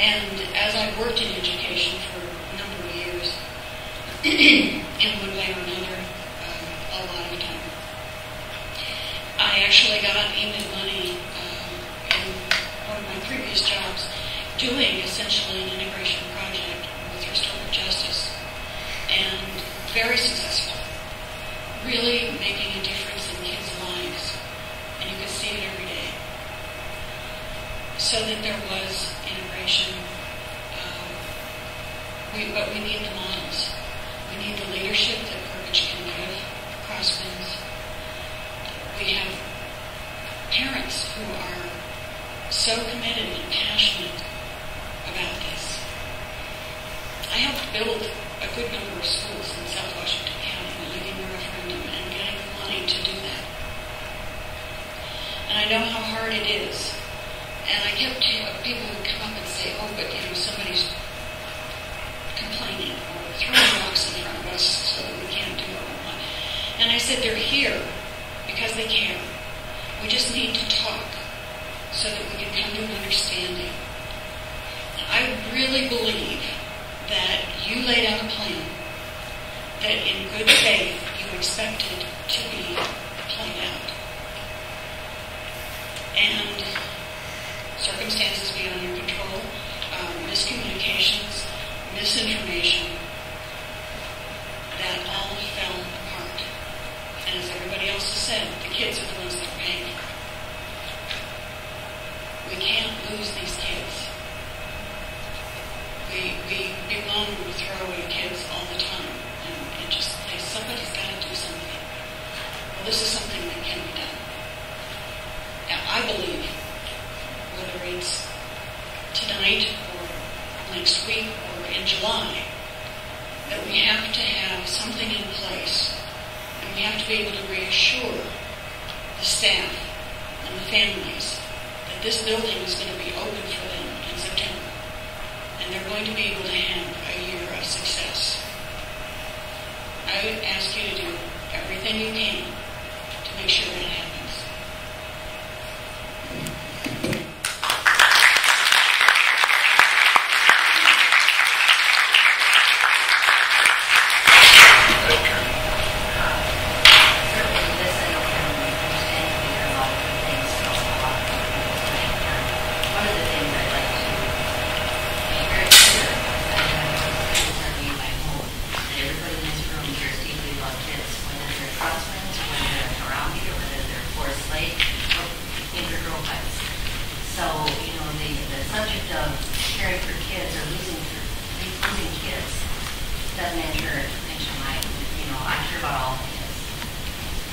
And as I've worked in education for a number of years, in one way or another, uh, a lot of time, I actually got into money um, in one of my previous jobs doing essentially an integration project with restorative justice, and very successful. Really making a difference in kids' lives, and you can see it every. So that there was integration. Um, we, but we need the models. We need the leadership that Purpich can give Crosswinds. We have parents who are so committed and passionate about this. I helped build a good number of schools in South Washington County, leading the referendum and getting the money to do that. And I know how hard it is. And I kept people would come up and say, "Oh, but you know, somebody's complaining or throwing rocks in front of us so that we can't do what we want." And I said, "They're here because they care. We just need to talk so that we can come to an understanding." I really believe that you laid out a plan that, in good faith, you expected to be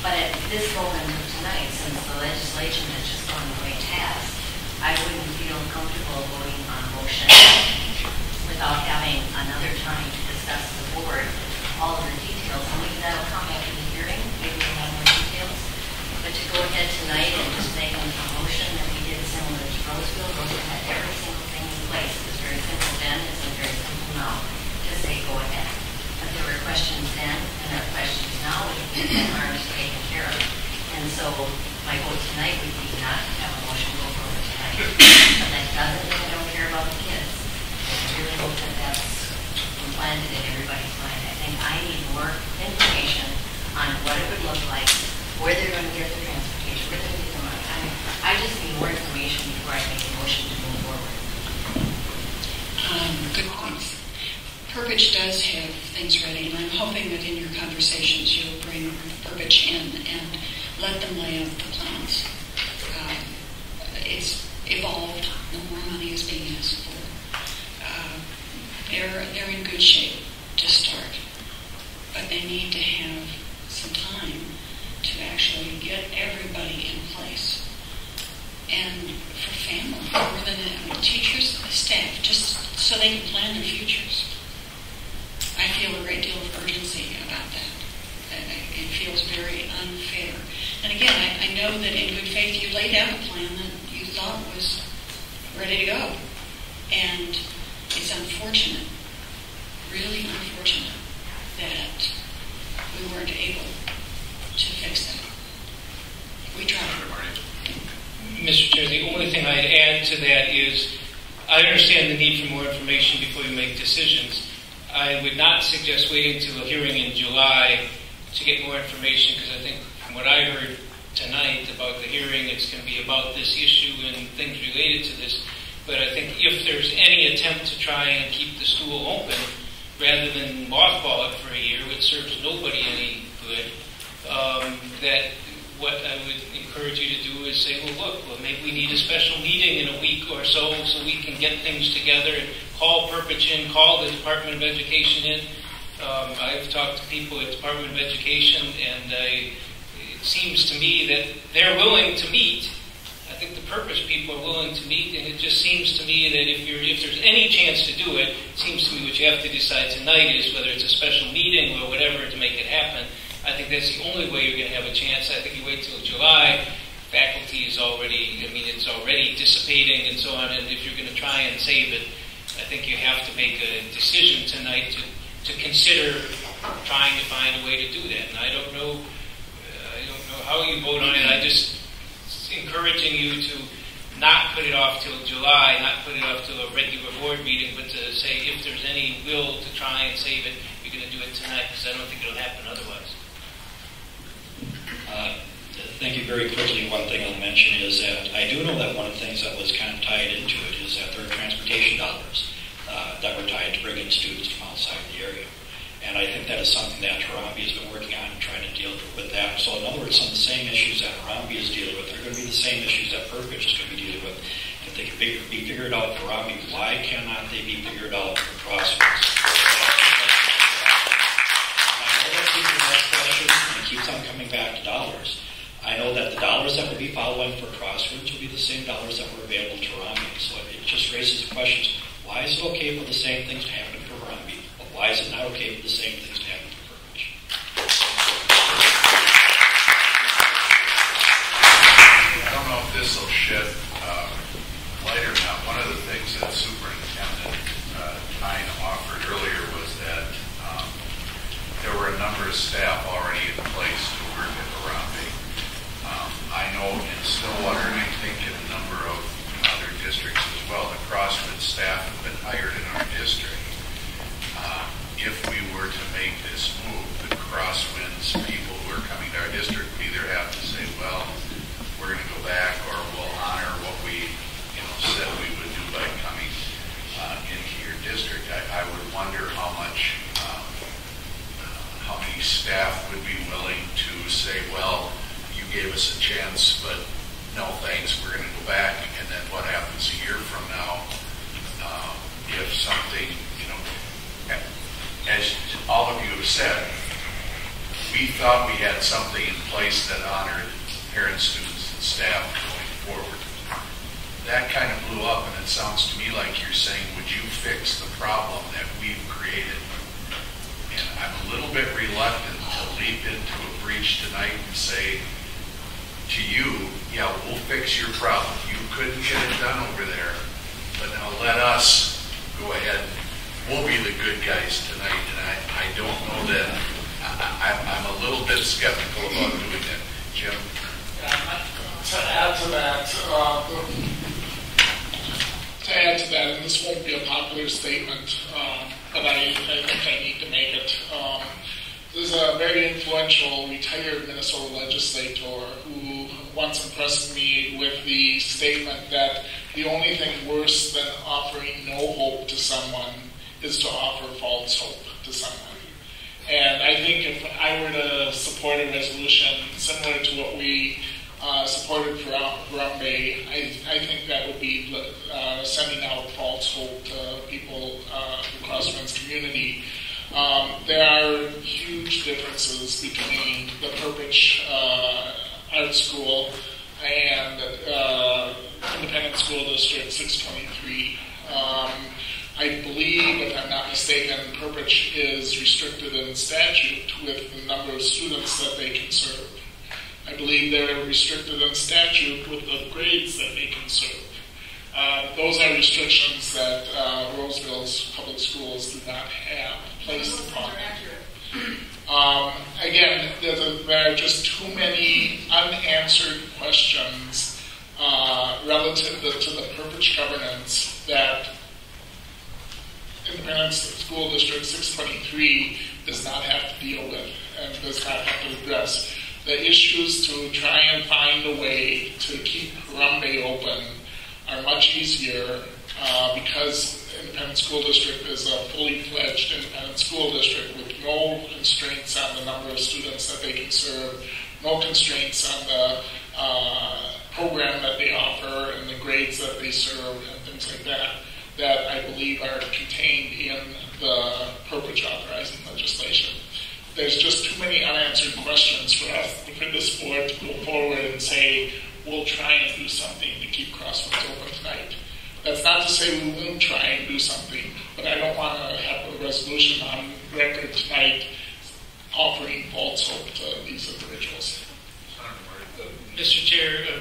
But at this moment tonight, since the legislation has just gone the way it has, I wouldn't feel comfortable voting on motion without having another time to discuss the board all of the details. And maybe that'll come after the hearing, maybe we'll have more details. But to go ahead tonight and just make a motion that we did similar to Roseville, Roseville had every single thing in place. It was very simple then, it's very simple now, to say go ahead. There were questions then, and there are questions now, which aren't taken care of. And so my vote tonight would be not to have a motion go forward tonight. But that doesn't mean I don't care about the kids. I really hope that that's implanted in everybody's mind. I think I need more information on what it would look like, where they're going to get the transportation, where they're going to get the money. I mean, I just need more information before I make a motion to move forward. Um, good points. Perpich does have things ready, and I'm hoping that in your conversations you'll bring Perpich in and let them lay out the plans. Um, it's evolved. No more money is being asked for. Uh, they're they're in good shape to start, but they need to have some time to actually get everybody in place. And for family, more than I teachers, staff, just so they can plan their futures. I feel a great deal of urgency about that. It feels very unfair. And again, I, I know that in good faith you laid out a plan that you thought was ready to go. And it's unfortunate, really unfortunate, that we weren't able to fix that. We tried. Mr. Chair, the only thing I'd add to that is I understand the need for more information before you make decisions. I would not suggest waiting until a hearing in July to get more information because I think from what I heard tonight about the hearing, it's going to be about this issue and things related to this. But I think if there's any attempt to try and keep the school open rather than mothball it for a year, which serves nobody any good, um, that what I would encourage you to do is say, well, look, well, maybe we need a special meeting in a week or so so we can get things together and call Perpich in, call the Department of Education in. Um, I've talked to people at Department of Education, and I, it seems to me that they're willing to meet. I think the Perpich people are willing to meet, and it just seems to me that if, you're, if there's any chance to do it, it seems to me what you have to decide tonight is whether it's a special meeting or whatever to make it happen. I think that's the only way you're going to have a chance. I think you wait till July. Faculty is already, I mean, it's already dissipating and so on. And if you're going to try and save it, I think you have to make a decision tonight to, to consider trying to find a way to do that. And I don't know, uh, I don't know how you vote on it. I just encouraging you to not put it off till July, not put it off till a regular board meeting, but to say if there's any will to try and save it, you're going to do it tonight because I don't think it'll happen otherwise. Uh, Thank you very quickly. One thing I'll mention is that I do know that one of the things that was kind of tied into it is that there are transportation dollars uh, that were tied to bringing students from outside the area. And I think that is something that Harambee has been working on and trying to deal with that. So in other words, some of the same issues that Harambee is dealing with are going to be the same issues that Perpich is going to be dealing with. If they can be, figured out for Harambee, why cannot they be figured out for Crosswinds? I know that people have questions, and it keeps on coming back to dollars. I know that the dollars that will be following for Crosswinds will be the same dollars that were available to Harambee. So it just raises questions, why is it okay for the same things to happen for Harambee, but why is it not okay for the same things to happen for Perpich? I don't know if this will shed uh, light or not. One of the things that Superintendent uh, Thein offered earlier was that um, there were a staff already in place to work at Harambee. Um, I know in Stillwater, and I think in a number of other districts as well, the Crosswinds staff have been hired in our district. Uh, if we were to make this move, the Crosswinds people who are coming to our district would either have to say, well, we're going to go back or we'll honor what we, you know, said we would do by coming uh, into your district. I, I would wonder how much, how many staff would be willing to say, well, you gave us a chance, but no thanks, we're going to go back. And then what happens a year from now um, if something, you know, as all of you have said, we thought we had something in place that honored parents, students, and staff going forward. That kind of blew up, and it sounds to me like you're saying, would you fix the problem that we've created? And I'm a little bit reluctant to leap into a breach tonight and say to you, yeah, we'll fix your problem. You couldn't get it done over there, but now let us go ahead. We'll be the good guys tonight, and I, I don't know that, I, I'm a little bit skeptical about doing that. Jim? To add to that, uh, to add to that, and this won't be a popular statement, um, but I, I think I need to make it. Um, there's a very influential retired Minnesota legislator who once impressed me with the statement that the only thing worse than offering no hope to someone is to offer false hope to someone. And I think if I were to support a resolution similar to what we uh, supported for Harambee, I, I think that would be uh, sending out false hope to people uh, across one's community. Um, there are huge differences between the Perpich uh, Art School and uh, Independent School District 623. Um, I believe, if I'm not mistaken, Perpich is restricted in statute with the number of students that they can serve. I believe they're restricted in statute with the grades that they can serve. Uh, those are restrictions that uh, Roseville's public schools do not have placed upon them. Um, again, a, there are just too many unanswered questions uh, relative to, to the Perpich governance that Independent School District 623 does not have to deal with and does not have to address. The issues to try and find a way to keep Harambee open are much easier uh, because Independent School District is a fully fledged independent school district with no constraints on the number of students that they can serve, no constraints on the uh, program that they offer and the grades that they serve and things like that, that I believe are contained in the Perpich authorizing legislation. There's just too many unanswered questions for us, for this board to go forward and say, we'll try and do something to keep Crosswinds open tonight. That's not to say we won't try and do something, but I don't want to have a resolution on record tonight offering false hope to these individuals. Mr. Chair, uh,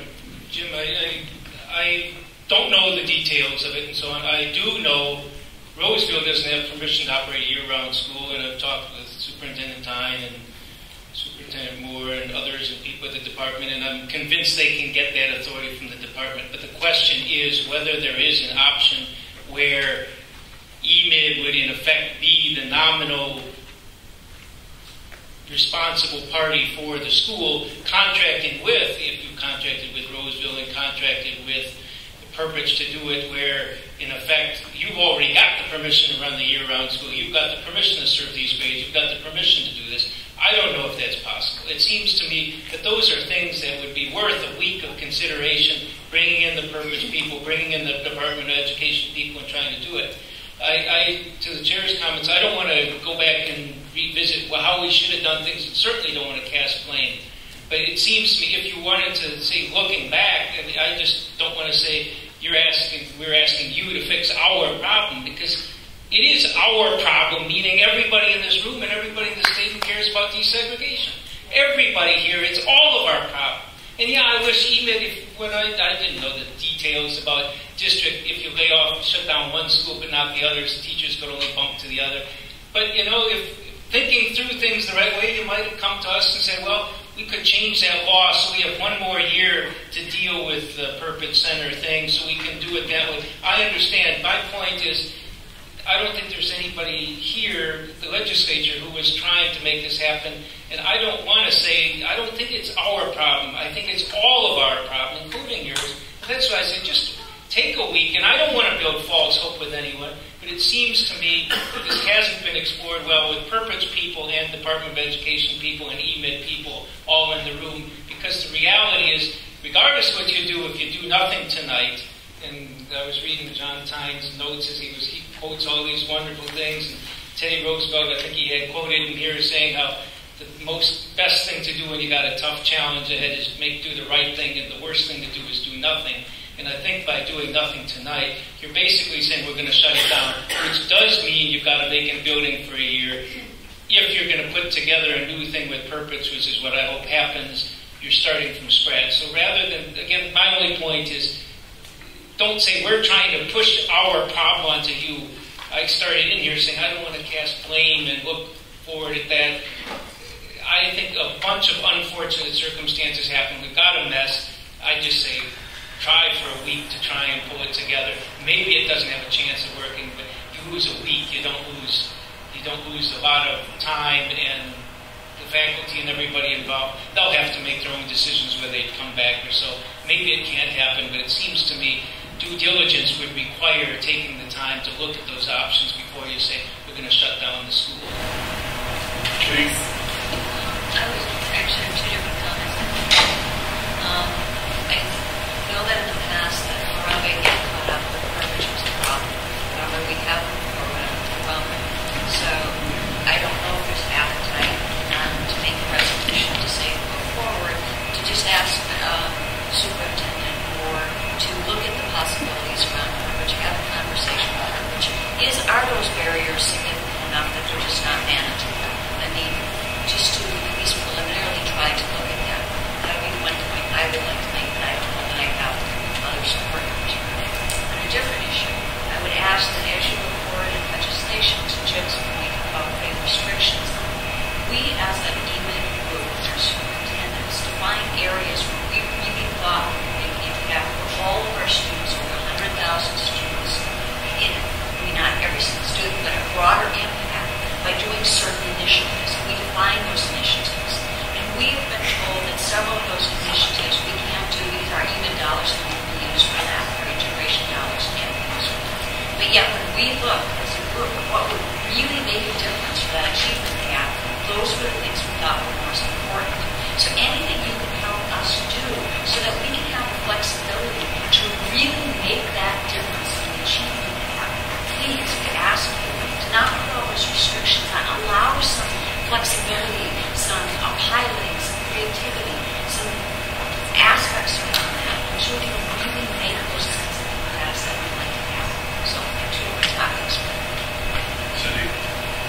Jim, I, I, I don't know the details of it and so on. I do know Roseville doesn't have permission to operate a year-round school, and I've talked Superintendent Thein and Superintendent Moore and others and people at the department, and I'm convinced they can get that authority from the department. But the question is whether there is an option where EMID would in effect be the nominal responsible party for the school, contracting with, if you contracted with Roseville and contracted with the Perpich to do it, where in effect you've already got the permission to run the year-round school, you've got the permission to serve these grades, you've got the permission to do this. I don't know if that's possible. It seems to me that those are things that would be worth a week of consideration, bringing in the Perpich people, bringing in the Department of Education people, and trying to do it. I, I, to the chair's comments, I don't want to go back and revisit well, how we should have done things, and certainly don't want to cast blame. But it seems to me, if you wanted to say, looking back, I, mean, I just don't want to say you're asking, we're asking you to fix our problem because it is our problem, meaning everybody in this room and everybody in the state who cares about desegregation. Everybody here, it's all of our problem. And yeah, I wish even if, when I, I didn't know the details about district, if you lay off, shut down one school but not the others, teachers could only bump to the other. But you know, if thinking through things the right way, you might have come to us and said, well, we could change that law so we have one more year to deal with the Perpich Center thing so we can do it that way. I understand. My point is, I don't think there's anybody here, the legislature, who is trying to make this happen. And I don't want to say, I don't think it's our problem. I think it's all of our problem, including yours. That's why I said, just take a week. And I don't want to build false hope with anyone, but it seems to me that this hasn't been explored well with Perpich people and Department of Education people and EMID people all in the room. Because the reality is, regardless what you do, if you do nothing tonight, and I was reading John Thein's notes as he was he quotes all these wonderful things. And Teddy Roosevelt, I think he had quoted in here saying how the most best thing to do when you got a tough challenge ahead is make do the right thing, and the worst thing to do is do nothing. And I think by doing nothing tonight, you're basically saying we're going to shut it down, which does mean you've got a vacant building for a year. If you're going to put together a new thing with purpose, which is what I hope happens, you're starting from scratch. So rather than, again, my only point is don't say we're trying to push our problem onto you. I started in here saying I don't want to cast blame and look forward at that. I think a bunch of unfortunate circumstances happened. We got a mess. I just say try for a week to try and pull it together. Maybe it doesn't have a chance of working, but you lose a week, you don't lose you don't lose a lot of time and the faculty and everybody involved, they'll have to make their own decisions whether they come back or so. Maybe it can't happen, but it seems to me due diligence would require taking the time to look at those options before you say we're going to shut down the school. Please. I was actually two different comments. Um, I know that in the past that Harambee get caught up with verbiage was a problem. Whenever we have or whenever So I don't know if there's appetite um, to make a resolution to say go forward to just ask uh, superintendent or to look at the possibilities around verbiage, have a conversation about verbiage. Is are those barriers significant enough that they're just not manageable? I mean, just to at least preliminarily try to look at that. That would be one point I would like to make, but I don't know that I have other supporters. On a different issue, I would ask that as you look forward in legislation to Jim's point about putting restrictions on, we as an EMID group, as superintendents, define areas where we really thought make impact for all of our students, over 100,000 students, mean, not every single student, but a broader impact by doing certain initiatives. We define those initiatives. And we have been told that several of those initiatives we can't do because our EMID dollars can't be used for that, our integration dollars can't be used for that. But yet when we look as a group at what would really make a difference for that achievement gap, those were the things we thought were most important. So anything you can help us do so that we can have flexibility to really make that difference in achievement gap, please, ask you to not put all those restrictions on, allow some flexibility, some piloting, some creativity, some aspects around that, so we can really make those kinds of impacts that we'd like to have. So, two different topics. Cindy?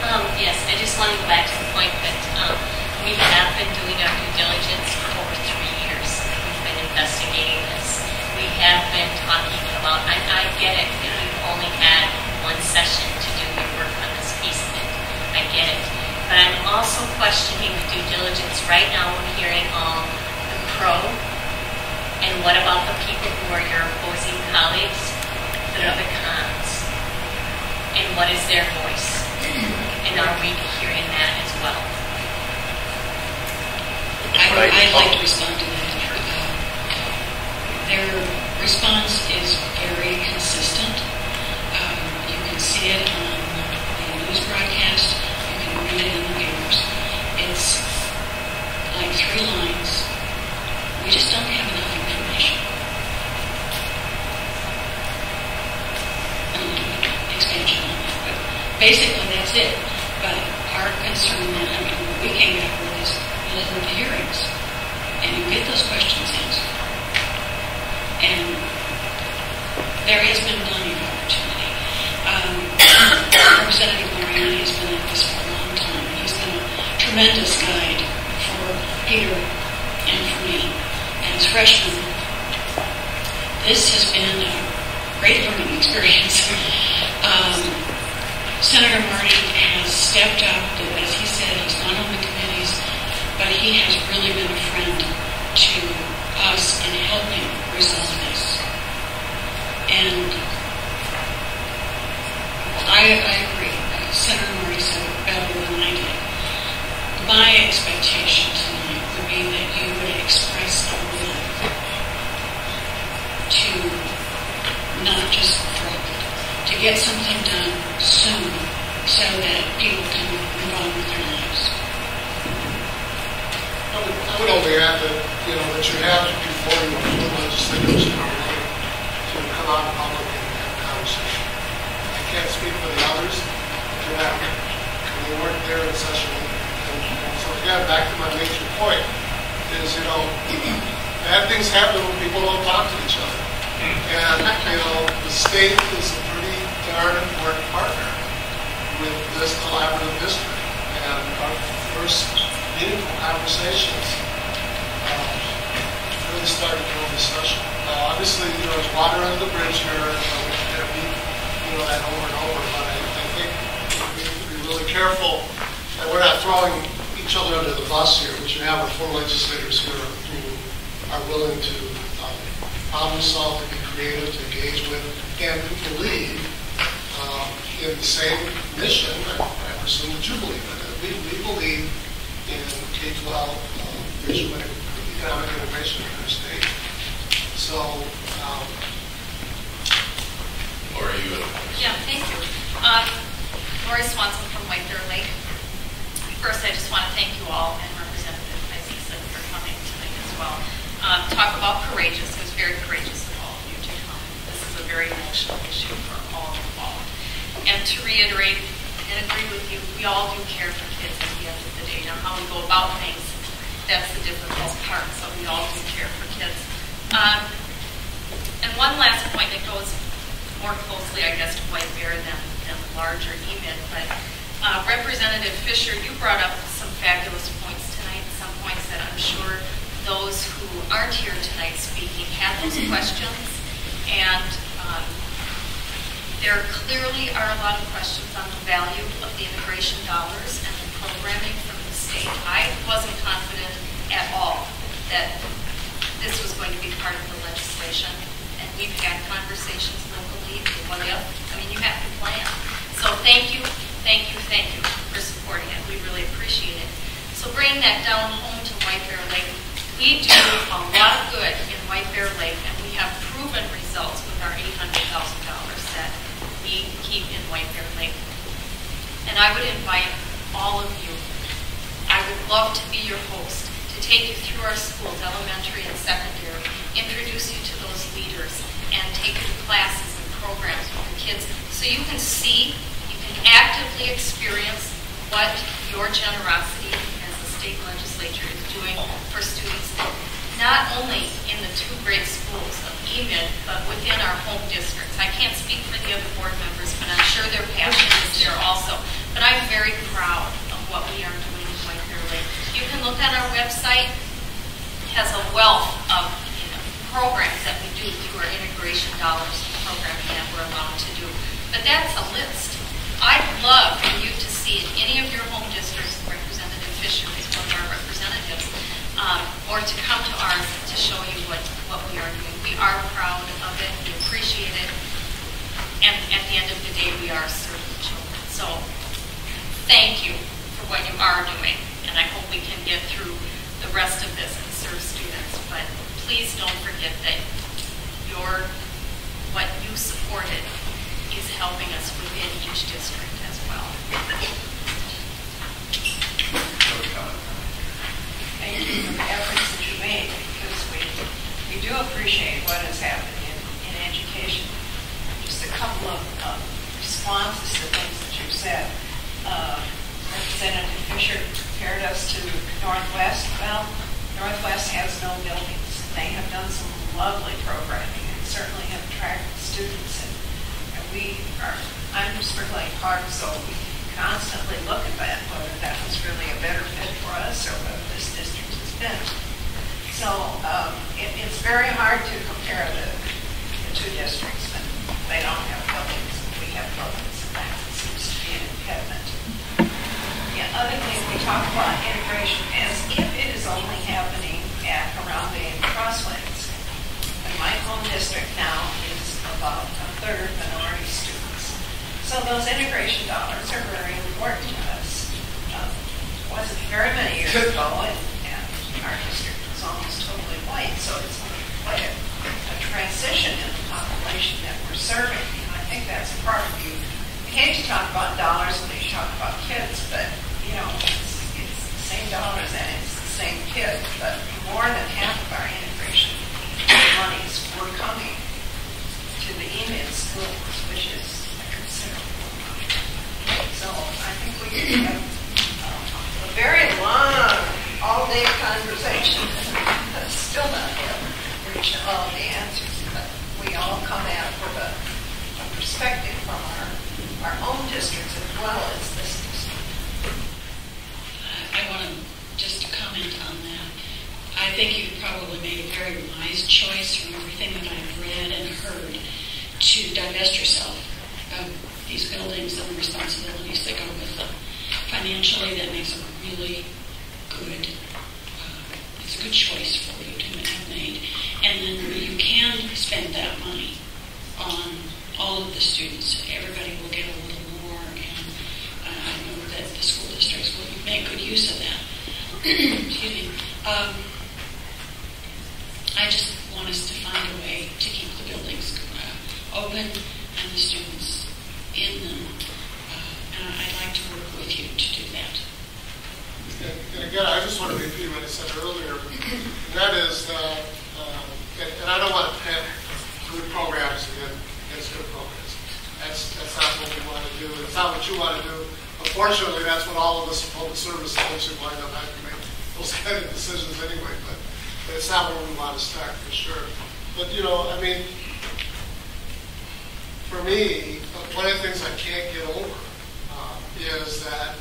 Um, yes, I just want to go back to the point that um, we have been doing our due diligence for over three years. We've been investigating this. We have been talking about, I, I get it, that you've only had one session to do your work on this piece of it. I get it. But I'm also questioning the due diligence. Right now, we're hearing all the pro, and what about the people who are your opposing colleagues that are the cons? And what is their voice? And are we hearing that as well? I, I'd like to respond to that. Uh, their response is courageous. It was very courageous of all of you to come. This is a very emotional issue for all involved. And to reiterate and agree with you, we all do care for kids at the end of the day. Now, how we go about things, that's the difficult part. So we all do care for kids. Um, and one last point that goes more closely, I guess, to White Bear than, than the larger EMID, but uh, Representative Fischer, you brought up some fabulous points tonight, some points that I'm sure those who aren't here tonight speaking had those questions, and um, there clearly are a lot of questions on the value of the integration dollars and the programming from the state. I wasn't confident at all that this was going to be part of the legislation, and we've had conversations locally, what if? I mean, you have to plan. So thank you, thank you, thank you for supporting it. We really appreciate it. So bring that down home to White Bear Lake, we do a lot of good in White Bear Lake, and we have proven results with our $800,000 that we keep in White Bear Lake. And I would invite all of you, I would love to be your host, to take you through our schools, elementary and secondary, introduce you to those leaders, and take you to classes and programs with the kids so you can see, you can actively experience what your generosity state legislature is doing for students, not only in the two great schools of EMID, but within our home districts. I can't speak for the other board members, but I'm sure their passion is there also. But I'm very proud of what we are doing in White Lake. You can look on our website. It has a wealth of you know, programs that we do through our integration dollars programming that we're allowed to do. But that's a list. I'd love for you to see in any of your home districts, Representative Is one our representatives, um, or to come to ours to show you what, what we are doing. We are proud of it. We appreciate it. And at the end of the day, we are serving children. So thank you for what you are doing. And I hope we can get through the rest of this and serve students. But please don't forget that your, what you supported is helping us within each district as well. Thank you for the efforts that you made, because we, we do appreciate what is happening in, in education. Just a couple of uh, responses to things that you said. Uh, Representative Fischer compared us to Northwest. Well, Northwest has no buildings. They have done some lovely programming and certainly have attracted students. And, and we are, I'm Spring Lake Park, so we constantly look at that, that was really a better fit for us or what this district has been. So um, it, it's very hard to compare the, the two districts when they don't have buildings we have buildings, and that seems to be an impediment. The other thing, we talk about integration as if it is only happening at around the crosswinds. And my home district now is about a third minority students. So those integration dollars are very important was a very many years ago, and, and our district was almost totally white, so it's quite a, a transition in the population that we're serving. And I think that's part of you. We hate to talk about dollars when we talk about kids, but you know, it's, it's the same dollars and it's the same kid, but more than half of our integration monies were coming to the EMID schools, which is a considerable amount. So I think we have very long, all day conversation. Still not yet reached all the answers, but we all come out with a, a perspective from our, our own districts as well as this district. I want to just comment on that. I think you probably made a very wise choice from everything that I've read and heard to divest yourself of these buildings and the responsibilities that go with them. Financially, that makes a really good, uh, it's a good choice for you to have made. And then you can spend that money on all of the students. Everybody will get a little more, and uh, I know that the school districts will make good use of that. Excuse me. Um, I just want us to find a way to keep the buildings uh, open and the students in them. Uh, I'd like to work with you to do that. And and again, I just want to repeat what I said earlier, and that is that, um, and and I don't want to pit good programs against good programs. That's, that's not what we want to do. It's not what you want to do. Unfortunately, that's what all of us in public service eventually wind up having to make those kind of decisions anyway, but but it's not where we want to start for sure. But, you know, I mean, for me, one of the things I can't get over uh, is that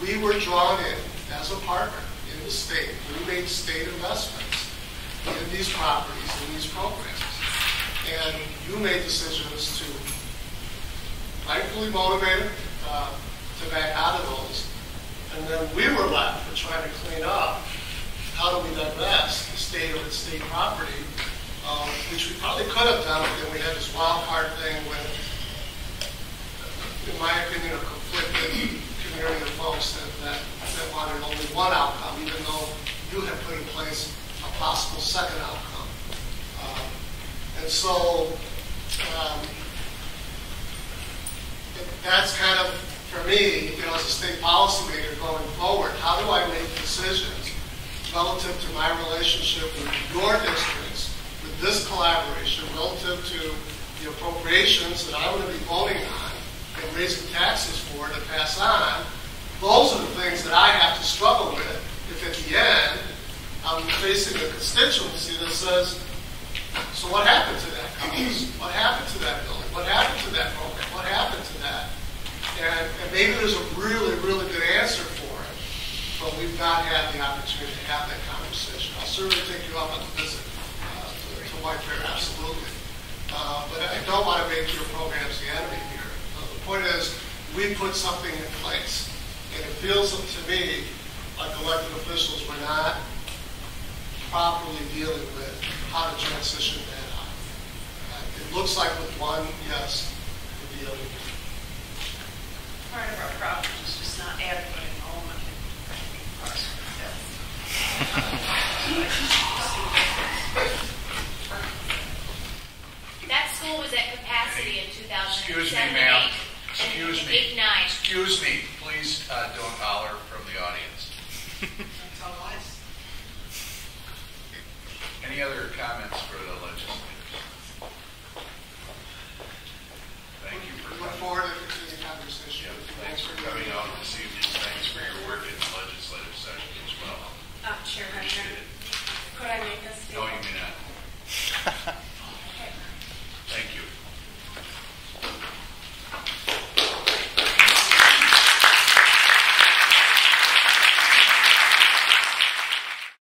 we were drawn in as a partner in the state. We made state investments in these properties, in these programs. And you made decisions to rightfully motivated uh, to back out of those. And then we were left with trying to clean up how do we divest the state of its state property, um, which we probably could have done, but then we had this wild card thing with, in my opinion, a conflicted community of folks that, that, that wanted only one outcome, even though you had put in place a possible second outcome. Um, and so um, that's kind of, for me, you know, as a state policymaker going forward, how do I make decisions relative to my relationship with your districts, with this collaboration, relative to the appropriations that I'm going to be voting on and raising taxes for to pass on, those are the things that I have to struggle with if at the end I'm facing a constituency that says, so what happened to that house? What happened to that building? What happened to that program? What happened to that? And, and maybe there's a really, really good answer for it, but we've not had the opportunity to have that conversation. I'll certainly take you up on the visit uh, to, to White Bear, absolutely. Uh, but I don't want to make your programs the enemy point is, we put something in place, and it feels to me like elected officials were not properly dealing with how to transition that out. Uh, it looks like with one, yes, with the other. Part of our problem is just not adequate enrollment in Parsons That school was at capacity in 2007 Excuse me, ma'am. Excuse me. Ignite. Excuse me. Please uh, don't holler from the audience. Any other comments for the legislators? Thank you for coming. forward to continuing conversation. Yep, thanks for coming out this evening. Thanks for your work in the legislative session as well. Uh, Chair Hunter, could I make a statement? No, you may not.